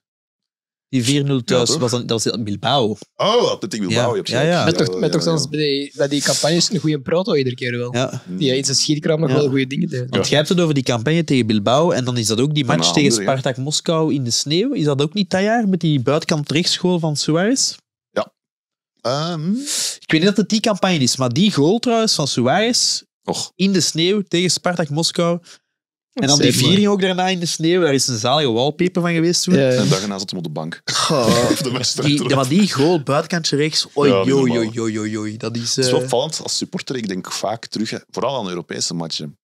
Die 4-0 thuis, was dan, dat was Bilbao. Oh, Atletico Bilbao. Ja, je hebt ja. Met toch, ja, met toch ja, zelfs bij die, bij die campagnes een goede proto iedere keer wel. Ja. Die in zijn schietkraam nog Ja. wel goede dingen deed. Want jij hebt het over die campagne tegen Bilbao en dan is dat ook die match tegen. Spartak Moskou in de sneeuw. Is dat ook niet dat jaar met die buitenkant rechtsgoal van Suarez? Ehm, Ik weet niet dat het die campagne is, maar die goal trouwens van Suarez och, in de sneeuw tegen Spartak Moskou. En dan die viering ook daarna in de sneeuw. Daar is een zalige wallpaper van geweest toen. Ja, ja. en dag erna zat hem op de bank. Oh, Of de die, ja, maar die goal, buitenkantje rechts. Oei, Ja, oei. Dat is... Het is wel eh, opvallend als supporter. Ik denk vaak terug, hè, vooral aan Europese matchen.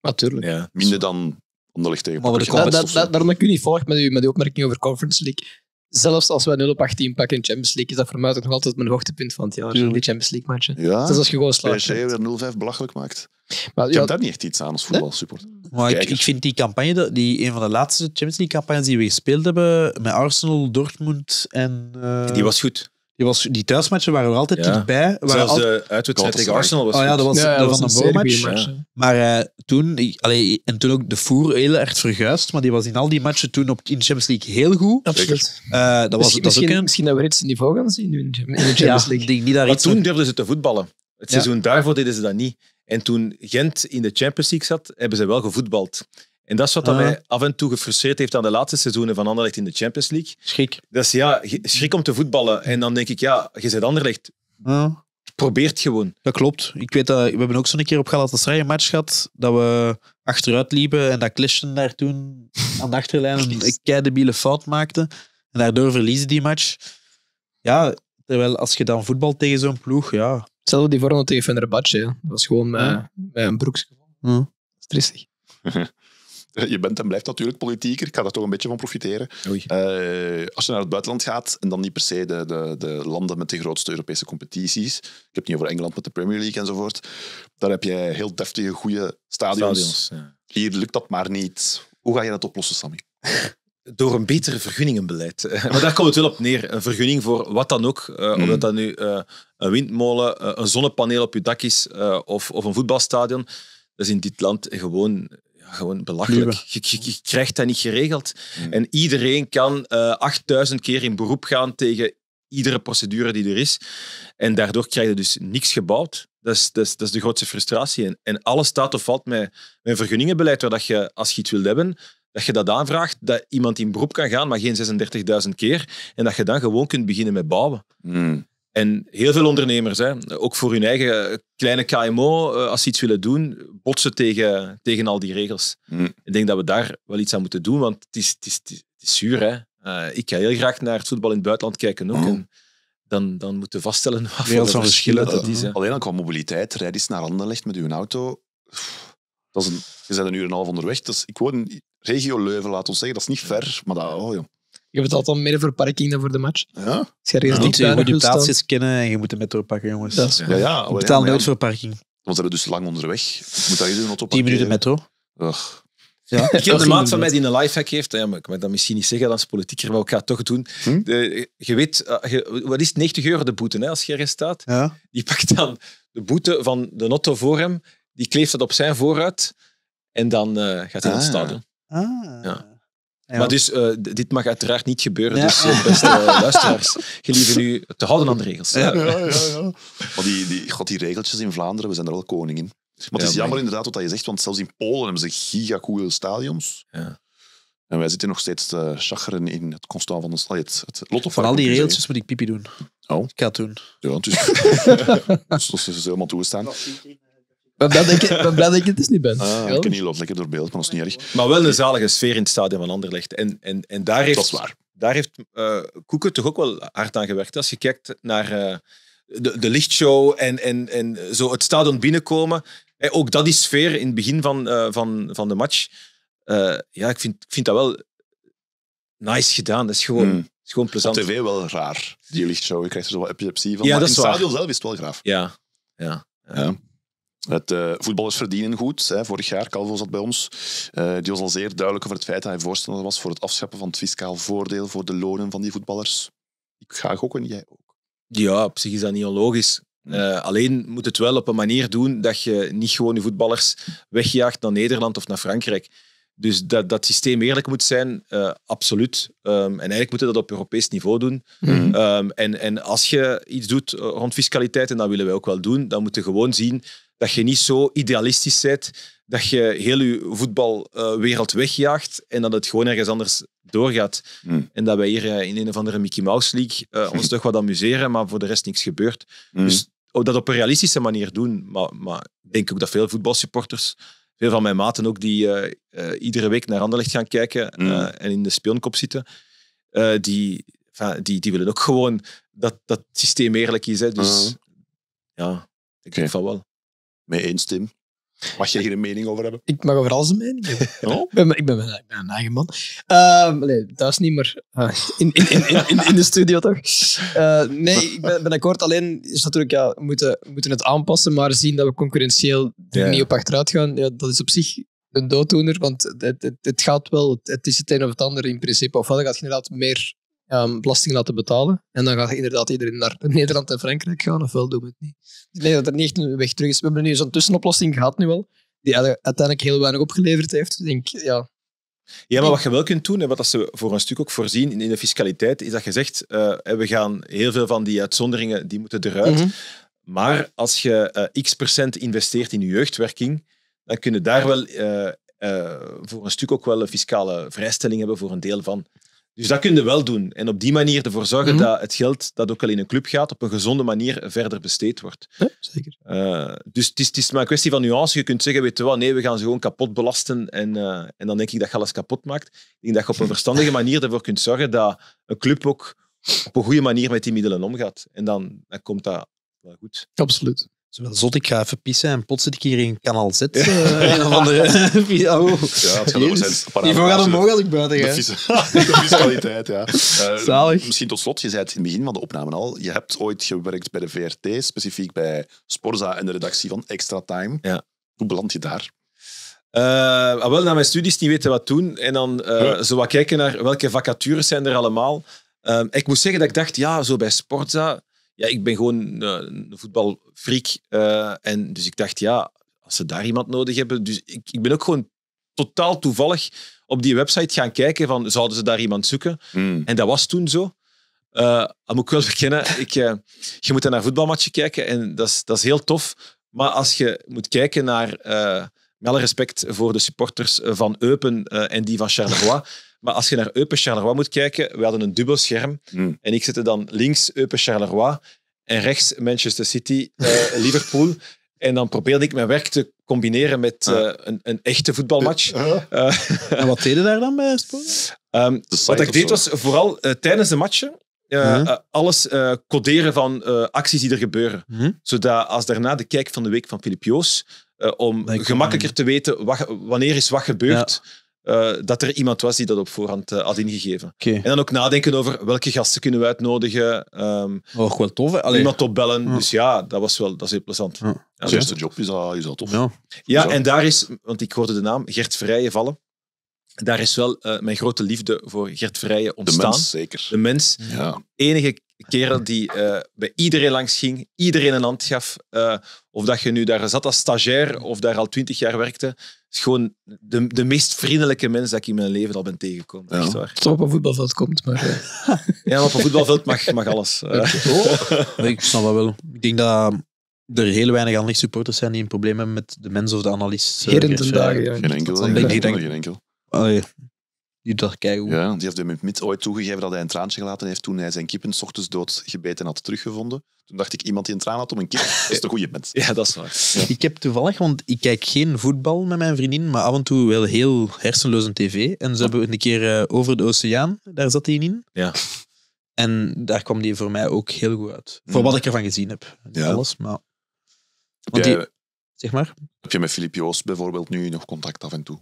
Natuurlijk. Ja. Minder dan onderlicht tegen Maar Dat, dat, daarom dat ik u niet volg met, u, met die opmerking over Conference League. Zelfs als wij 0 op 18 pakken in Champions League, is dat voor mij toch nog altijd mijn hoogtepunt van het jaar. Die. Champions League matchen. Ja, Zelfs als je gewoon slaagt. PSG weer 0-5 belachelijk maakt. Maar Ik ja, heb daar niet echt iets aan als voetbalsupporter. Maar ik, ik vind die campagne, die een van de laatste Champions League campagnes die we gespeeld hebben, met Arsenal, Dortmund en... eh, Die was goed. Die, was, die thuismatchen waren er altijd Ja. dichtbij. Waren Zelfs al- de uitwedstrijd tegen. Arsenal was oh ja, dat was ja, de dat was Van een de Boom-match. Maar eh, toen, ik- allee, en toen ook de Voer heel erg verguisd, maar die was in al die matchen toen op, in de Champions League heel goed. Absoluut. Eh, dat was, Misschien, dat is ook misschien, een... misschien dat we dit niveau gaan zien nu in de Ja, Champions ik League. denk niet daar Maar iets toen durfden ze te voetballen. Het Ja. seizoen daarvoor deden ze dat niet. En toen Gent in de Champions League zat, hebben ze wel gevoetbald. En dat is wat dat mij af en toe gefrustreerd heeft aan de laatste seizoenen van Anderlecht in de Champions League. Schrik. Dat is ja, schrik om te voetballen. En dan denk ik, ja, je zet Anderlecht. Ja. probeert gewoon. Dat klopt. Ik weet dat, we hebben ook zo'n keer op Galatasaray een match gehad dat we achteruit liepen en dat Clishen daar toen aan de achterlijn een keidebiele fout maakte. En daardoor verliezen die match. Ja, terwijl als je dan voetbal tegen zo'n ploeg, ja... Hetzelfde die vorm tegen Fenerbahce. Dat was gewoon met, Ja. met een broekje. Hm. Stressig. Je bent en blijft natuurlijk politieker. Ik ga daar toch een beetje van profiteren. Oei. Eh, als je naar het buitenland gaat, en dan niet per se de, de, de landen met de grootste Europese competities. Ik heb het niet over Engeland met de Premier League enzovoort. Daar heb je heel deftige, goede stadions. Stadions. ja. Hier lukt dat maar niet. Hoe ga je dat oplossen, Sammy? Door een beter vergunningenbeleid. Maar daar komt het wel op neer. Een vergunning voor wat dan ook. eh Of Mm. dat dat nu eh, een windmolen, een zonnepaneel op je dak is of, of een voetbalstadion. Dat is in dit land gewoon, gewoon belachelijk. Je, je- je krijgt dat niet geregeld. Mm. En iedereen kan eh 8000 keer in beroep gaan tegen iedere procedure die er is. En daardoor krijg je dus niks gebouwd. Dat is, dat is, dat is de grootste frustratie. En, en alles staat of valt met, met een vergunningenbeleid waar dat je, als je iets wil hebben, dat je dat aanvraagt, dat iemand in beroep kan gaan, maar geen 36.000 keer. En dat je dan gewoon kunt beginnen met bouwen. Hmm. En heel veel ondernemers, hè, ook voor hun eigen kleine KMO, eh, als ze iets willen doen, botsen tegen, tegen al die regels. Hmm. Ik denk dat we daar wel iets aan moeten doen, want het is, het is, het is, zuur. Hè. Eh, ik ga heel graag naar het voetbal in het buitenland kijken ook. Oh. En dan, dan moeten we vaststellen wat voor van verschillen dat verschillen. is. hè. Alleen al qua mobiliteit, rijd eens naar Anderlecht met uw auto. Dat is een, je bent een uur en een half onderweg. Dat is, ik woon in regio Leuven, laat ons zeggen. Dat is niet ver, maar dat, oh, joh. Je hebt het altijd meer voor parking dan voor de match. Ja, Als je ergens Je dicht moet je je staan. plaatsjes kennen en je moet de metro pakken, jongens. Dat is- ja, ja. Ik betaal nooit ja, voor parking. Want we zijn dus lang onderweg. Moet daar hier een auto 10 minuten metro. Ugh. Ja. Ik heb een maat van mij die een lifehack heeft. Ja, maar ik mag dat misschien niet zeggen als politieker, maar ik ga het toch doen. Hm? De- je weet, eh, je- wat is het? 90 euro de boete hè, als je ergens staat? Ja. Die pakt dan de boete van de notto voor hem, die kleeft dat op zijn vooruit en dan eh, gaat hij naar het Ah. stadion. Ah. Ja. Ja. Maar dus, eh, dit mag uiteraard niet gebeuren. Ja. Dus eh, beste eh, luisteraars, gelieve nu te houden aan de regels. Ja. Ja, ja, ja. Maar die, die, god, die regeltjes in Vlaanderen, we zijn er wel koning in. Maar het Ja, is jammer maar- inderdaad wat je zegt, want zelfs in Polen hebben ze gigacoole stadions. Ja. En wij zitten nog steeds te chacheren in het constant van de stad. Het, het Lotto Van al die regeltjes moet ik pipi doen. Oh. Ik ga het doen. Ja, is, dus dat is helemaal toegestaan. Ik ben blij dat ik, ben blij dat ik het dus niet ben. Ah, Ja. ik ken niet loopt lekker door beeld, maar dat is niet erg. Maar wel een zalige sfeer in het stadion van Anderlecht. En, en, en daar heeft, Dat is waar. daar heeft eh Koeken toch ook wel hard aan gewerkt. Als je kijkt naar eh, de, de lichtshow en, en, en zo het stadion binnenkomen. Ook dat is sfeer in het begin van, eh, van, van de match. Eh, ja, ik vind, ik vind dat wel nice gedaan. Dat is gewoon, Hmm. is gewoon Op plezant. tv wel raar, die lichtshow. Je krijgt er zo wat epilepsie van. Ja, maar dat in het stadion zelf is het wel graaf. Ja, ja. Ja. Het, eh, voetballers verdienen goed. Hè. Vorig jaar, Calvo zat bij ons. Eh, die was al zeer duidelijk over het feit dat hij voorstander was voor het afschaffen van het fiscaal voordeel voor de lonen van die voetballers. Ik ga gokken, jij ook. Ja, op zich is dat niet onlogisch. Eh, alleen moet het wel op een manier doen dat je niet gewoon je voetballers wegjaagt naar Nederland of naar Frankrijk. Dus dat dat systeem eerlijk moet zijn, eh, absoluut. Ehm, en eigenlijk moeten we dat op Europees niveau doen. Mhm. Ehm, en, en als je iets doet rond fiscaliteit, en dat willen wij ook wel doen, dan moet je gewoon zien dat je niet zo idealistisch bent dat je heel je voetbalwereld wegjaagt en dat het gewoon ergens anders doorgaat. Hmm. En dat wij hier eh, in een of andere Mickey Mouse League eh, ons toch wat amuseren, maar voor de rest niks gebeurt. Mhm. Dus ook dat op een realistische manier doen. Maar, maar ik denk ook dat veel voetbalsupporters, veel van mijn maten ook, die eh, iedere week naar Anderlecht gaan kijken eh, Mm. en in de spionkop zitten, die, die, die willen ook gewoon dat dat systeem eerlijk is. Hè. Dus Mhm. ja, ik denk van wel. Mee eens, Tim. Mag je hier een mening over hebben? Ik mag over alles een mening hebben. Oh? Ik ben, ik ben, ik ben een eigen man. Ehm nee, thuis niet, maar ah, in, in, in, in, de studio toch? Eh, nee, ik ben, ben akkoord. Alleen is natuurlijk, ja, we moeten, we moeten het aanpassen, maar zien dat we concurrentieel er Ja. niet op achteruit gaan, ja, dat is op zich een dooddoener, want het, het, het gaat wel, het, het is het een of het ander in principe. Ofwel gaat je inderdaad meer ehm, belasting laten betalen, en dan gaat inderdaad iedereen naar Nederland en Frankrijk gaan, ofwel doen we het niet. Ik denk dat er niet echt een weg terug is. We hebben nu zo'n tussenoplossing gehad nu wel, die uiteindelijk heel weinig opgeleverd heeft. Ik denk, ja, Ja, maar wat je wel kunt doen, en wat ze voor een stuk ook voorzien in de fiscaliteit, is dat je zegt, eh, we gaan heel veel van die uitzonderingen, die moeten eruit. Mhm. Maar als je eh, x procent investeert in je jeugdwerking, dan kun je daar wel eh, eh, voor een stuk ook wel een fiscale vrijstelling hebben voor een deel van. Dus dat kun je wel doen. En op die manier ervoor zorgen Mhm. dat het geld dat ook al in een club gaat, op een gezonde manier verder besteed wordt. Ja, zeker. Eh, dus het is, het is maar een kwestie van nuance. Je kunt zeggen, weet je wat, nee, we gaan ze gewoon kapot belasten en, eh, en dan denk ik dat je alles kapot maakt. Ik denk dat je op een verstandige manier ervoor kunt zorgen dat een club ook op een goede manier met die middelen omgaat. En dan, dan komt dat wel goed. Absoluut. Wel zot, ik ga even pissen en plots zit ik hier in kanaal Z. eh, een of andere... oh. Ja, het gaat over zijn Niveau gaat omhoog als ik buiten De, ga. de fiscaliteit, ja. Eh, Zalig. Misschien tot slot, je zei het in het begin van de opname al. Je hebt ooit gewerkt bij de VRT, specifiek bij Sporza en de redactie van Extra Time. Ja. Hoe beland je daar? Eh, ah, wel, na mijn studies niet weten wat doen. En dan eh, Ja. zo wat kijken naar welke vacatures zijn er allemaal. Ehm, ik moet zeggen dat ik dacht, ja, zo bij Sportza... Ja, ik ben gewoon eh, een voetbalfreak. eh, en dus ik dacht, ja, als ze daar iemand nodig hebben... Dus ik, ik ben ook gewoon totaal toevallig op die website gaan kijken van, zouden ze daar iemand zoeken? Hmm. En dat was toen zo. Eh dat moet ik wel bekennen. Ik, je moet dan naar voetbalmatchen kijken en dat is, dat is heel tof. Maar als je moet kijken naar, eh, met alle respect voor de supporters van Eupen en die van Charleroi, maar als je naar Eupen Charleroi moet kijken, we hadden een dubbel scherm Hmm. en ik zette dan links Eupen Charleroi en rechts Manchester City, eh, Liverpool. En dan probeerde ik mijn werk te combineren met eh, een, een echte voetbalmatch. Eh, En wat deden daar dan bij? Ehm, site wat ik deed zo. was vooral tijdens de matchen eh, eh, alles eh, coderen van eh, acties die er gebeuren. Hm? Zodat als daarna de kijk van de week van Filip Joos, eh, om gemakkelijker te weten wat, wanneer is wat gebeurd, eh, dat er iemand was die dat op voorhand eh, had ingegeven. En dan ook nadenken over welke gasten kunnen we uitnodigen, ehm Oh, wel tof. Allee. iemand opbellen. Ja. Dus ja, dat was wel dat is heel plezant. Ja. Ja, dus- job is dat, is dat tof. Ja. ja, en daar is, want ik hoorde de naam Gert Verrijen vallen. Daar is wel eh, mijn grote liefde voor Gert Verrijen De ontstaan. mens, zeker. De mens, Ja. enige kerel die eh, bij iedereen langs ging, iedereen een hand gaf. Of dat je nu daar zat als stagiair of daar al twintig jaar werkte. is gewoon de, de meest vriendelijke mens dat ik in mijn leven al ben tegengekomen. Ja. Echt waar. Als het op een voetbalveld komt. Maar, eh, Ja, op een voetbalveld mag, mag alles. Eh, Nee, Ik snap dat wel. Ik denk dat er heel weinig andere supporters zijn die een probleem hebben met de mens of de analist. eh, Verheijen. dagen, ja. Geen enkel. Geen ik denk- Geen enkel. Allee, die dat kijken. Ja, die heeft met Mit ooit toegegeven dat hij een traantje gelaten heeft toen hij zijn kippen s ochtends doodgebeten had teruggevonden. Toen dacht ik, iemand die een traan had om een kip, dat is een goede mens. ja, dat is waar. Ik heb toevallig, want ik kijk geen voetbal met mijn vriendin, maar af en toe wel heel hersenloos een tv. En ze hebben een keer eh, over de oceaan, daar zat hij in. Ja. En daar kwam die voor mij ook heel goed uit. Voor Mm. wat ik ervan gezien heb. Niet Ja. alles, maar Want jij, die- zeg maar. heb je met Filip Joos bijvoorbeeld nu nog contact af en toe?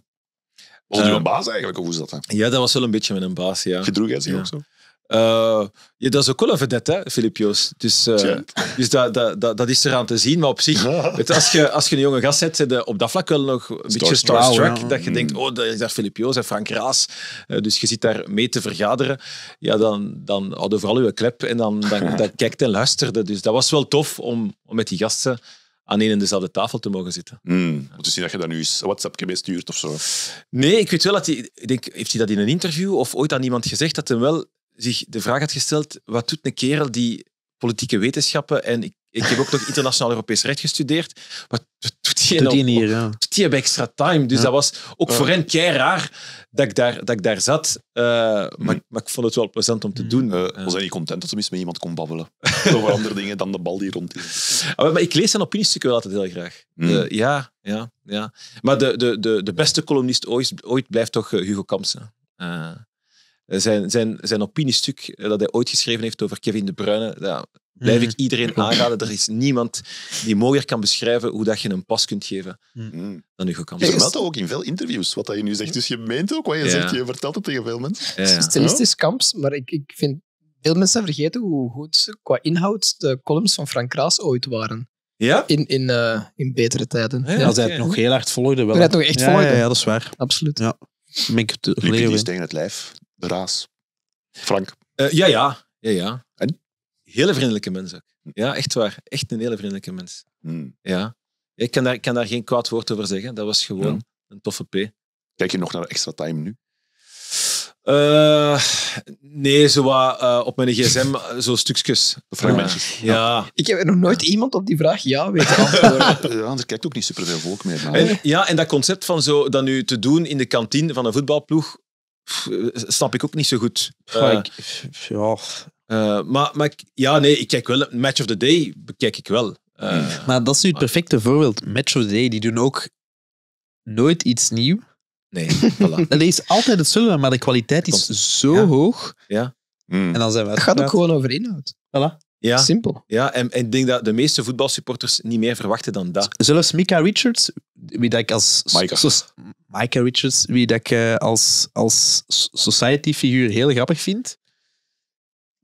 Was Eh, nu een baas eigenlijk, of hoe is dat? Hè? Ja, dat was wel een beetje met een baas, ja. Gedroeg hij zich Ja. ook zo? Eh, ja, dat is ook wel een vedette, hè, Filip Joos. Dus, eh, dus dat, dat, dat, dat is eraan te zien. Maar op zich, weet als, je, als je een jonge gast zit je op dat vlak wel nog een beetje Starstruck. Ja. Dat je Mm. denkt, oh, dat is daar Filip Joos en Frank Raas. Eh, dus je zit daar mee te vergaderen. Ja, dan, dan houden vooral je klep en dan, dan, dan kijkt en luisterde. Dus dat was wel tof om, om met die gasten aan één en dezelfde tafel te mogen zitten. Hmm. Moet zien dat je daar nu eens een WhatsAppje mee stuurt of zo. Nee, ik weet wel dat hij... Ik denk, heeft hij dat in een interview of ooit aan iemand gezegd dat hij wel zich de vraag had gesteld wat doet een kerel die politieke wetenschappen en ik, ik heb ook nog internationaal Europees recht gestudeerd. Wat, wat die hier, ja. bij extra time? Dus Ja. dat was ook Ja. voor hen kei raar dat ik daar, dat ik daar zat. Eh, maar, maar ik vond het wel plezant om te doen. Eh Eh, was hij niet content dat ze eens met iemand kon babbelen? Over andere dingen dan de bal die rond is. Ah, maar ik lees zijn opiniestukken wel altijd heel graag. Hmm. Eh, ja, ja, ja. Maar de, de, de, de beste columnist ooit, ooit blijft toch Hugo Kamsen. Eh, zijn, zijn, zijn opiniestuk dat hij ooit geschreven heeft over Kevin De Bruyne, ja, blijf Mhm. ik iedereen aanraden. Er is niemand die mooier kan beschrijven hoe dat je een pas kunt geven Hmm. dan Hugo Je Kamsen. vertelt dat ook in veel interviews, wat dat je nu zegt. Dus je meent ook wat je Ja. zegt. Je vertelt het tegen veel mensen. Ja, ja. Stilistisch kamps, maar ik, ik vind veel mensen vergeten hoe goed qua inhoud de columns van Frank Raas ooit waren. Ja? In, in, eh, in betere tijden. Ja, als hij het nog heel hard volgde. Wel. Hij het nog echt ja, volgde. Ja, ja, dat is waar. absoluut. Ja. Ben ik je tegen het lijf? De raas. Frank. Eh, ja, ja. ja, ja. En? Hele vriendelijke mens ook. Ja, echt waar. Echt een hele vriendelijke mens. Hmm. Ja. Ik kan daar, ik kan daar geen kwaad woord over zeggen. Dat was gewoon Ja. een toffe P. Kijk je nog naar extra time nu? Eh, nee, zo wat, eh, op mijn gsm, eh, zo stukjes. De fragmentjes. Eh, ja. Ik heb nog nooit iemand op die vraag ja weten antwoorden. Ja, er kijkt ook niet superveel volk meer naar. En, ja, en dat concept van zo dat nu te doen in de kantine van een voetbalploeg, pff, snap ik ook niet zo goed. Ja, ik- ja. Eh, maar maar ik- ja, nee, ik kijk wel. Match of the Day bekijk ik wel. Eh, Maar dat is nu het perfecte voorbeeld. Match of the Day, die doen ook nooit iets nieuws. nee, voilà. Dat is altijd hetzelfde, maar de kwaliteit is zo Ja. hoog. Hmm. En dan zijn we Het gaat ook gewoon over inhoud. Voilà. Ja, Simpel. ja en, en ik denk dat de meeste voetbalsupporters niet meer verwachten dan dat. Zelfs Mika Richards, wie dat ik als... Micah. so- Micah Richards, wie dat ik eh, als, als society-figuur heel grappig vind,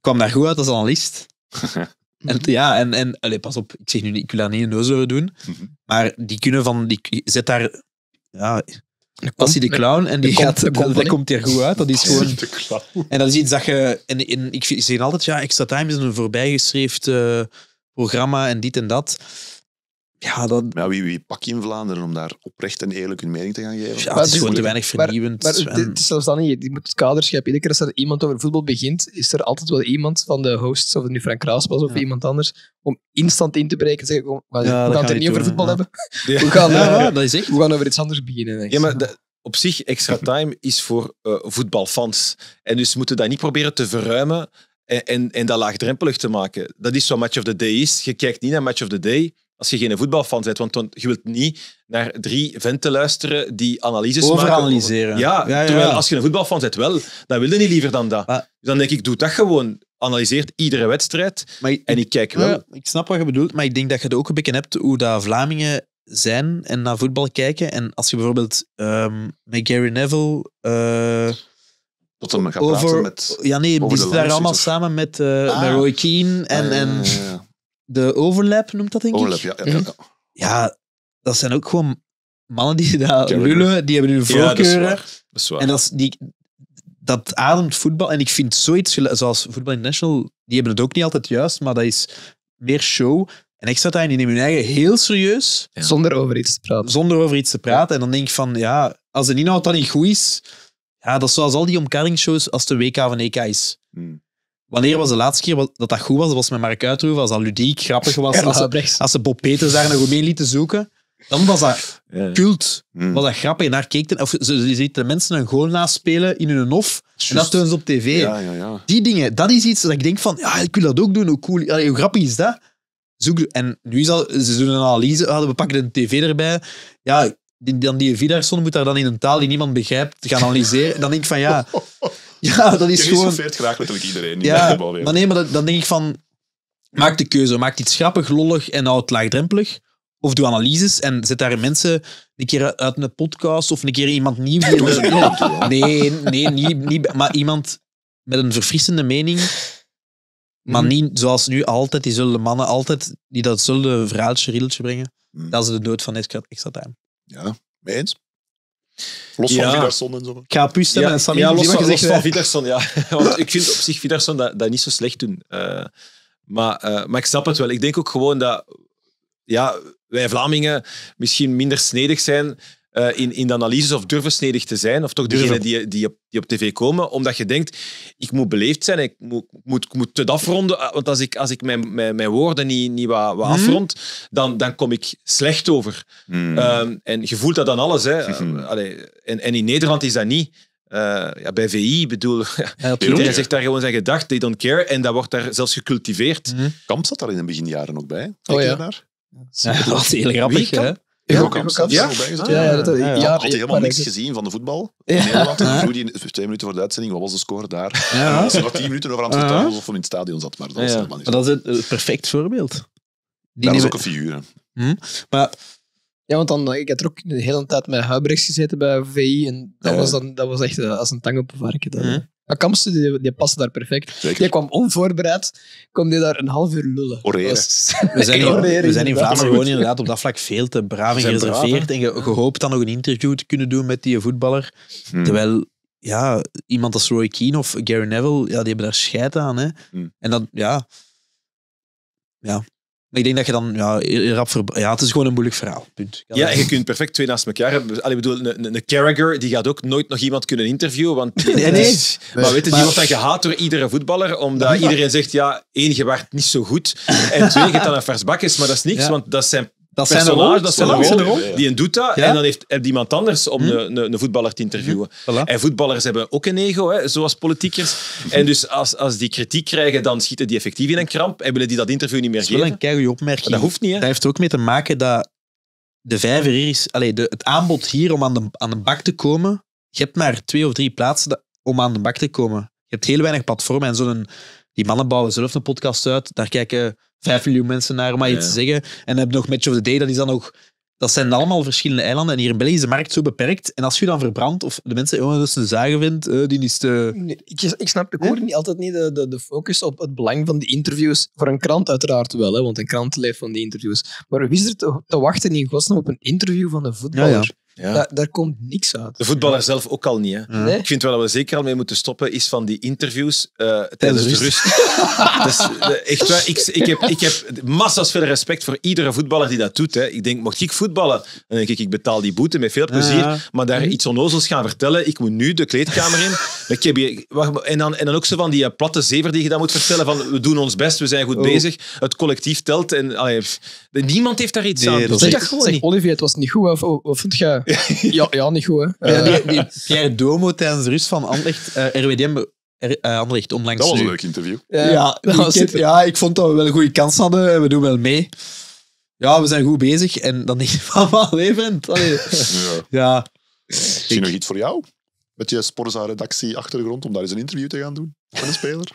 kwam daar goed uit als analist. en, ja, en, en allee, pas op, ik zeg nu niet, ik wil daar niet een neus over doen, Mhm. maar die kunnen van, die zet daar, ja, hij de clown en die de gaat, de dat, komt er goed uit. Dat is gewoon, en dat is iets dat je, en, en ik zeg altijd, ja, Extra Time is een voorbijgeschreven eh, programma en dit en dat. Ja, dat, Maar ja, wie, wie pak je in Vlaanderen om daar oprecht en eerlijk hun mening te gaan geven? ja, het is gewoon te weinig vernieuwend. Maar het, en- het is zelfs dan niet. Je moet het kader scheppen. Iedere keer als er iemand over voetbal begint, is er altijd wel iemand van de hosts, of het nu Frank Kraas was of Ja. iemand anders, om instant in te breken en zeggen, kom, we, Ja, we dat gaan gaan het er niet over voetbal ja. hebben. Ja. We gaan, ja, eh, ja, dat is echt. we gaan over iets anders beginnen. Ja, maar de- op zich, extra time is voor eh, voetbalfans. En dus moeten dat niet proberen te verruimen en, en, en dat laagdrempelig te maken. Dat is wat Match of the Day is. Je kijkt niet naar Match of the Day als je geen voetbalfan bent, want, want je wilt niet naar drie venten luisteren die analyses maken. Overanalyseren. Ja, Ja, ja, terwijl als je een voetbalfan bent wel, dan wil je niet liever dan dat. Maar- Dus dan denk ik, doe dat gewoon. Analyseert iedere wedstrijd Maar ik, en ik kijk wel. ja, ik snap wat je bedoelt, maar ik denk dat je het ook een beetje hebt hoe dat Vlamingen zijn en naar voetbal kijken. En als je bijvoorbeeld ehm, met Gary Neville... eh, Tot hem gaat over, praten met... ja, nee, die zitten daar allemaal of- samen met, eh, Ah. met Roy Keane en, Ah, en ja. De overlap noemt dat, denk Overlap, ik. ja. ja, ja, ja. Ja, dat zijn ook gewoon mannen die daar lullen, die hebben hun Ja, dat is voorkeuren. waar. Dat is. En dat, is die, dat ademt voetbal. En ik vind zoiets, zoals Voetbal International, die hebben het ook niet altijd juist, maar dat is meer show. En extra time, die nemen hun eigen heel serieus, Ja. Zonder over iets te praten. zonder over iets te praten. En dan denk ik van, ja, als de inhoud dan niet goed is, ja, dat is zoals al die omkarringsshows als de WK van EK is. Hmm. Wanneer was de laatste keer dat dat goed was? Dat was met Mark Uitroeven, als dat ludiek, grappig was. Als ze, als ze Bob Peters daar nog mee lieten zoeken, dan was dat Ja. cult. Hmm. Was dat grappig. En daar keek of ze, ze ziet de mensen een goal naspelen in hun hof. En dat tonen ze op tv. Ja, ja, ja. Die dingen, dat is iets dat ik denk van, ja, ik wil dat ook doen. Hoe, cool, allee, hoe grappig is dat? Zoek, en nu is al, ze doen een analyse, ah, we pakken een tv erbij. Ja, die, dan die Vidarsson moet daar dan in een taal die niemand begrijpt gaan analyseren. Dan denk ik van, ja, ja dat is gewoon... graag letterlijk iedereen. Ja, maar nee, maar dat- dan denk ik van, maak de keuze. Maak iets grappig, lollig en houd het laagdrempelig. Of doe analyses en zet daar mensen een keer uit- een podcast of een keer iemand nieuw. Nee, nee niet, niet, maar iemand met een verfrissende mening. Maar Mhm. niet zoals nu altijd, die zullen mannen altijd die datzelfde verhaaltje, riedeltje brengen. Hmm. Dat is de dood van extra, extra time. Ja, mee eens. Los Ja. van Vidarsson en zo. Ik ga stemmen. Ja, en Sammy, ja, los, van, los van. Vidarsson, ja. Want ik vind op zich Vidarsson dat, dat niet zo slecht doen. Eh, maar, eh, maar ik snap het wel. Ik denk ook gewoon dat ja, wij Vlamingen misschien minder snedig zijn eh, in, in de analyses of durven snedig te zijn. Of toch degenen die, die, op, die op tv komen. Omdat je denkt, ik moet beleefd zijn. Ik moet, ik moet, ik moet het afronden. Ah, Want als ik, als ik mijn, mijn, mijn woorden niet, niet wat, wat Mhm. afrond, dan, dan kom ik slecht over. Hmm. Ehm, en je voelt dat aan alles. Hè. Eh, allee, en, en in Nederland is dat niet. Eh, ja, bij VI, bedoel, Ja, iedereen tuurlijk. zegt daar gewoon zijn gedacht, they don't care. En dat wordt daar zelfs gecultiveerd. Kamp zat daar in de beginjaren ook bij. Oh, ja. Ja, dat was heel grappig. Wie hè? Ja, Kamp. er Ja? Ja, ja, dat, Ja, ja. ja, had hij helemaal niks gezien van de voetbal Ja. in Nederland. En vroeg twee minuten voor de uitzending, wat was de score daar? Ja. hij nog tien minuten over aan het vertellen alsof hij in het stadion zat, maar dat was Ja, ja. helemaal niet Maar zo. dat is het perfect voorbeeld. Die Dat is ook een figuur. hè. maar Ja, want dan, ik heb er ook de hele tijd met Huibrechts gezeten bij VI. En dat, Ja. was, dan, dat was echt eh, als een tang op een varken. dan. Maar Kamps, die, die paste daar perfect. Zeker. Die kwam onvoorbereid, kwam die daar een half uur lullen. Oreren. Dat was- we zijn, in, we zijn in. Vlaanderen gewoon inderdaad op dat vlak veel te braaf en braaf, gereserveerd. en je, je hoopt dan nog een interview te kunnen doen met die voetballer. Hmm. Terwijl, ja, iemand als Roy Keane of Gary Neville, ja, die hebben daar scheid aan. Hè. Hmm. En dat, ja... Ja. Maar ik denk dat je dan... Ja, rap ver- ja, het is gewoon een moeilijk verhaal. Punt. Ja, en je kunt perfect twee naast elkaar hebben. Allee, ik bedoel, een, een, een Carragher die gaat ook nooit nog iemand kunnen interviewen. Want die- Nee, nee. dus- maar weet je, die wordt dan gehaat door iedere voetballer. Omdat iedereen zegt, ja, één, je waart niet zo goed. En twee, je hebt dan een vers bakjes. Maar dat is niks, Ja. want dat is zijn Dat zijn er dat zijn er. Die een doet dat Ja. en dan heeft, heeft iemand anders om Hm. een, een, een voetballer te interviewen. Voilà. En voetballers hebben ook een ego, hè, zoals politiekers. En dus als, als die kritiek krijgen, dan schieten die effectief in een kramp en willen die dat interview niet meer Dat is wel geven. een keigoede opmerking. Maar dat hoeft niet, hè? Dat heeft er ook mee te maken dat de vijver hier is... Allee, de, het aanbod hier om aan de, aan de bak te komen... Je hebt maar twee of drie plaatsen om aan de bak te komen. Je hebt heel weinig platformen. En zo'n... Die mannen bouwen zelf een podcast uit. Daar kijken vijf miljoen mensen naar, om maar iets Ja. te zeggen. En dan heb je nog Match of the Day. Dat is dan nog... Dat zijn allemaal verschillende eilanden. En hier in België is de markt zo beperkt. En als je dan verbrandt, of de mensen, oh, dat is een zagenwind, eh, die is te... Nee, ik, ik snap, ik hoor niet altijd niet de, de, de focus op het belang van die interviews. Voor een krant uiteraard wel, hè, want een krant leeft van die interviews. Maar wie is er te, te wachten in godsnaam op een interview van een voetballer? Ja, Ja. Daar, daar komt niks uit. De voetballer zelf ook al niet. Hè. Ja. Nee? Ik vind wel dat we zeker al mee moeten stoppen, is van die interviews eh, tijdens de rust. dus, de- echt waar, ik, ik, heb, ik heb massa's veel respect voor iedere voetballer die dat doet. Hè. Ik denk, mocht ik voetballen, dan denk ik, ik betaal die boete met veel plezier. Ja. Maar daar iets onnozels gaan vertellen, ik moet nu de kleedkamer in. Ik heb hier, wacht, en, dan, en dan ook zo van die eh, platte zever die je dan moet vertellen van we doen ons best, we zijn goed Oh. bezig, het collectief telt. En, allee, pff, niemand heeft daar iets Nee, aan. dat Dus is dat gewoon zeg, niet. Olivier, het was niet goed. Of, of, of jij? Ja, ja, niet goed. Hè? Ja, Eh, die, die Pierre Domo tijdens de rust van Anderlecht, eh, RWDM, eh, Anderlecht onlangs Dat was een nu. leuk interview. Ja, ja, ik vond dat we wel een goede kans hadden en we doen wel mee. Ja, we zijn goed bezig. En dan denk je van, wat. Ja. Ja, Misschien nog iets voor jou? Met je Sporza-redactie achtergrond om daar eens een interview te gaan doen met een speler?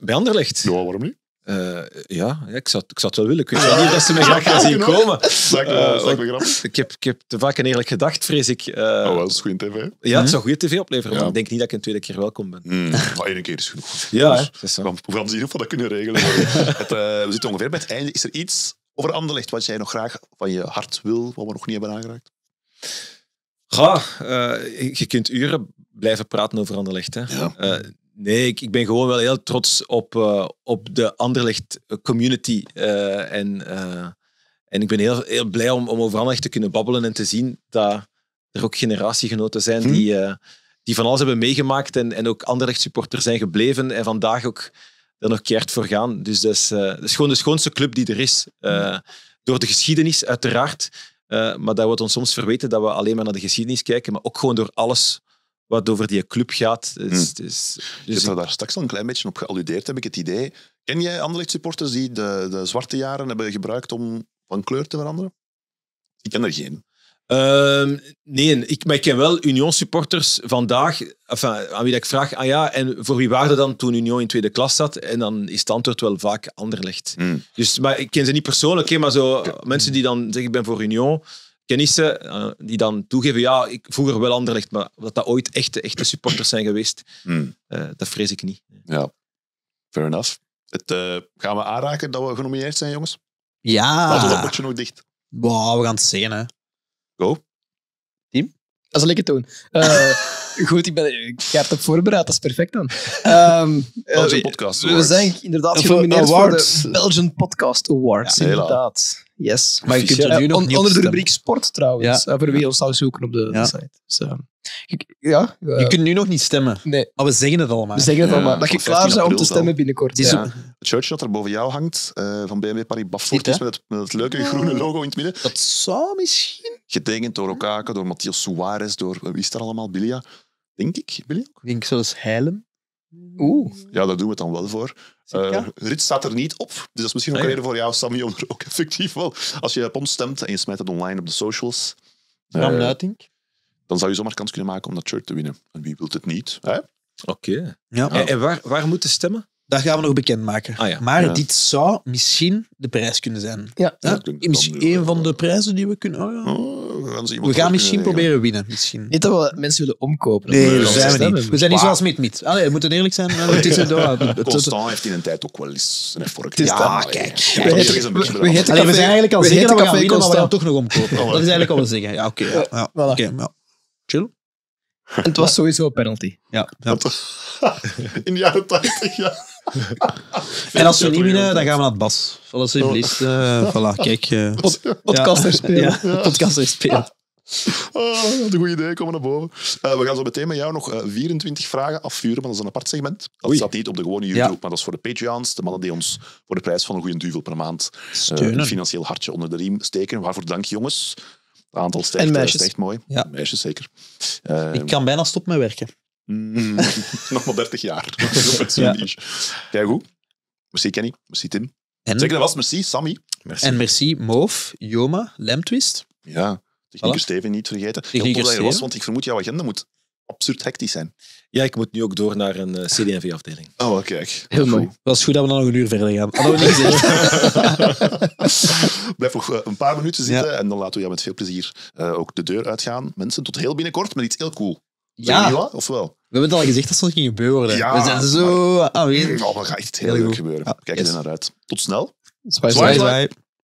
Bij Anderlecht. Ja, waarom niet? Eh, ja, ja ik, zou, ik zou het wel willen. Ik weet niet of ze me graag gaan zien komen. Dat dat grappig. Ik heb, ik heb te vaak en eerlijk gedacht, vrees ik. eh, Oh, wel, dat is goed in tv. Ja, het zou goede tv opleveren, Ja. maar ik denk niet dat ik een tweede keer welkom ben. Hmm, maar één keer is genoeg. Ja, Dus dat is zo. we gaan- zien of we dat kunnen regelen. het, eh, we zitten ongeveer bij het einde. Is er iets over Anderlecht wat jij nog graag van je hart wil, wat we nog niet hebben aangeraakt? Eh, je kunt uren blijven praten over Anderlecht. Hè. Ja. Eh, nee, ik, ik ben gewoon wel heel trots op, eh, op de Anderlecht community. eh, en, eh, en ik ben heel, heel blij om, om over Anderlecht te kunnen babbelen en te zien dat er ook generatiegenoten zijn Hm. die, die van alles hebben meegemaakt en, en ook Anderlecht supporter zijn gebleven en vandaag ook er nog keert voor gaan. Dus dat is, dat is gewoon de schoonste club die er is. Eh, door de geschiedenis, uiteraard. Maar dat wordt ons soms verweten dat we alleen maar naar de geschiedenis kijken, maar ook gewoon door alles wat over die club gaat. Dus, Hm. dus, Je dus hebt daar straks al een klein beetje op gealludeerd, heb ik het idee. Ken jij Anderlecht supporters die de, de zwarte jaren hebben gebruikt om van kleur te veranderen? Ik ken er geen. Ehm, nee, ik, maar ik ken wel Union-supporters vandaag, enfin, aan wie dat ik vraag, ah ja, en voor wie waren dan toen Union in tweede klas zat? En dan is het antwoord wel vaak Anderlecht. Hmm. Dus, maar ik ken ze niet persoonlijk, hè, maar zo, mensen die dan zeggen ik ben voor Union, kennissen, eh, die dan toegeven, ja, ik vroeger wel Anderlecht, maar dat dat ooit echte, echte supporters zijn geweest, Hmm. eh, dat vrees ik niet. Ja, fair enough. Het, eh, gaan we aanraken dat we genomineerd zijn, jongens? Ah. Laten we dat ja. potje nog dicht. Wow, we gaan het zeggen, hè. Go. Dat zal ik het doen. Eh, goed, ik ben ik ga het op voorbereid. Dat is perfect dan. Ehm, eh, Belgian Podcast we zijn inderdaad genomineerd voor de Belgian Podcast Awards. Ja, inderdaad. Yes. Maar je kunt er Eh, nu nog on- niet op onder de rubriek sport trouwens. Ja. eh, voor wie ons zou zoeken op de, Ja. de site. Dus, eh, ik- ja, eh, Je kunt nu nog niet stemmen, nee, maar we zeggen het allemaal. we zeggen het Ja, allemaal. Dat je klaar 15 bent om te stemmen binnenkort. Het is shirtje dat er boven jou hangt, eh, van BMW Paribas is hè? met het, met het leuke groene logo in het midden. Dat zou misschien... Getekend door Okaka, door Matthias Suarez, door wie is er allemaal? Bilia? Denk ik, Bilia? Ik denk zelfs heilen. Oeh. Ja, daar doen we het dan wel voor. Eh Rit staat er niet op. Dus dat is misschien ook Ah, een ja. reden voor jou, Sammy, om er ook effectief wel... Als je op ons stemt en je smijt het online op de socials, dan zou je zomaar kans kunnen maken om dat shirt te winnen. En wie wil het niet? Hè? Oké. Ja. En, en waar, waar moeten stemmen? Dat gaan we nog bekendmaken. Ah, ja. Maar Ja. dit zou misschien de prijs kunnen zijn. Ja. Ja, dat klinkt misschien een van de prijzen die we kunnen... oh ja. Oh, we gaan, We misschien proberen winnen. Misschien. Niet dat we mensen willen omkopen. Nee, dat zijn we niet. We zijn niet zoals Meet Meet. Allee, we moeten eerlijk zijn. Het is Constant heeft in een tijd ook wel eens een vork. Ja, kijk. We zijn eigenlijk al we zeker dat we gaan Café winnen, maar we gaan Constant. toch nog omkopen. Dat is eigenlijk wat we zeggen. Ja, oké. Chill. En het was sowieso een penalty. Ja, ja. In de jaren 80, ja. En als we niet winnen, dan gaan we naar het bas. Voilà, alsjeblieft. eh voilà, kijk. eh Podcaster spelen. ja, podcast spelen. Oh, dat een goed idee, komen naar boven. Eh, we gaan zo meteen met jou nog eh, 24 vragen afvuren, maar dat is een apart segment. Dat Oei. staat niet op de gewone YouTube, Ja. maar dat is voor de Patreons, de mannen die ons voor de prijs van een goede duvel per maand eh, Steunen. een financieel hartje onder de riem steken. Waarvoor dank, jongens. Het aantal stijgt, En eh, meisjes. stijgt mooi. Ja. Meisjes zeker. Eh, Ik kan bijna stoppen met werken. Mm, nog maar 30 jaar. ja. Kijk goed. Merci Kenny, merci Tim. En, Zeker dat was, merci Sammy. Merci. en merci Moof, Joma, Lemtwist. Ja, technieker Voilà. Steven niet vergeten. Dat je er was, Steven. want ik vermoed jouw agenda moet absurd hectisch zijn. Ja, ik moet nu ook door naar een eh, CD&V-afdeling. Oh, kijk. Heel mooi. Goed. Dat is goed dat we dan nog een uur verder gaan. Hadden we niet gezegd. Blijf nog eh, een paar minuten zitten en dan laten we jou met veel plezier eh, ook de deur uitgaan. Mensen, tot heel binnenkort met iets heel cool. Ja, we wat? Of wel? hebben het al gezegd dat ze nog ging gebeuren. Ja, we zijn zo aanwezig. Oh, dat gaat echt heel Heel leuk goed. gebeuren. Kijk er naar uit. Tot snel. Zwaai.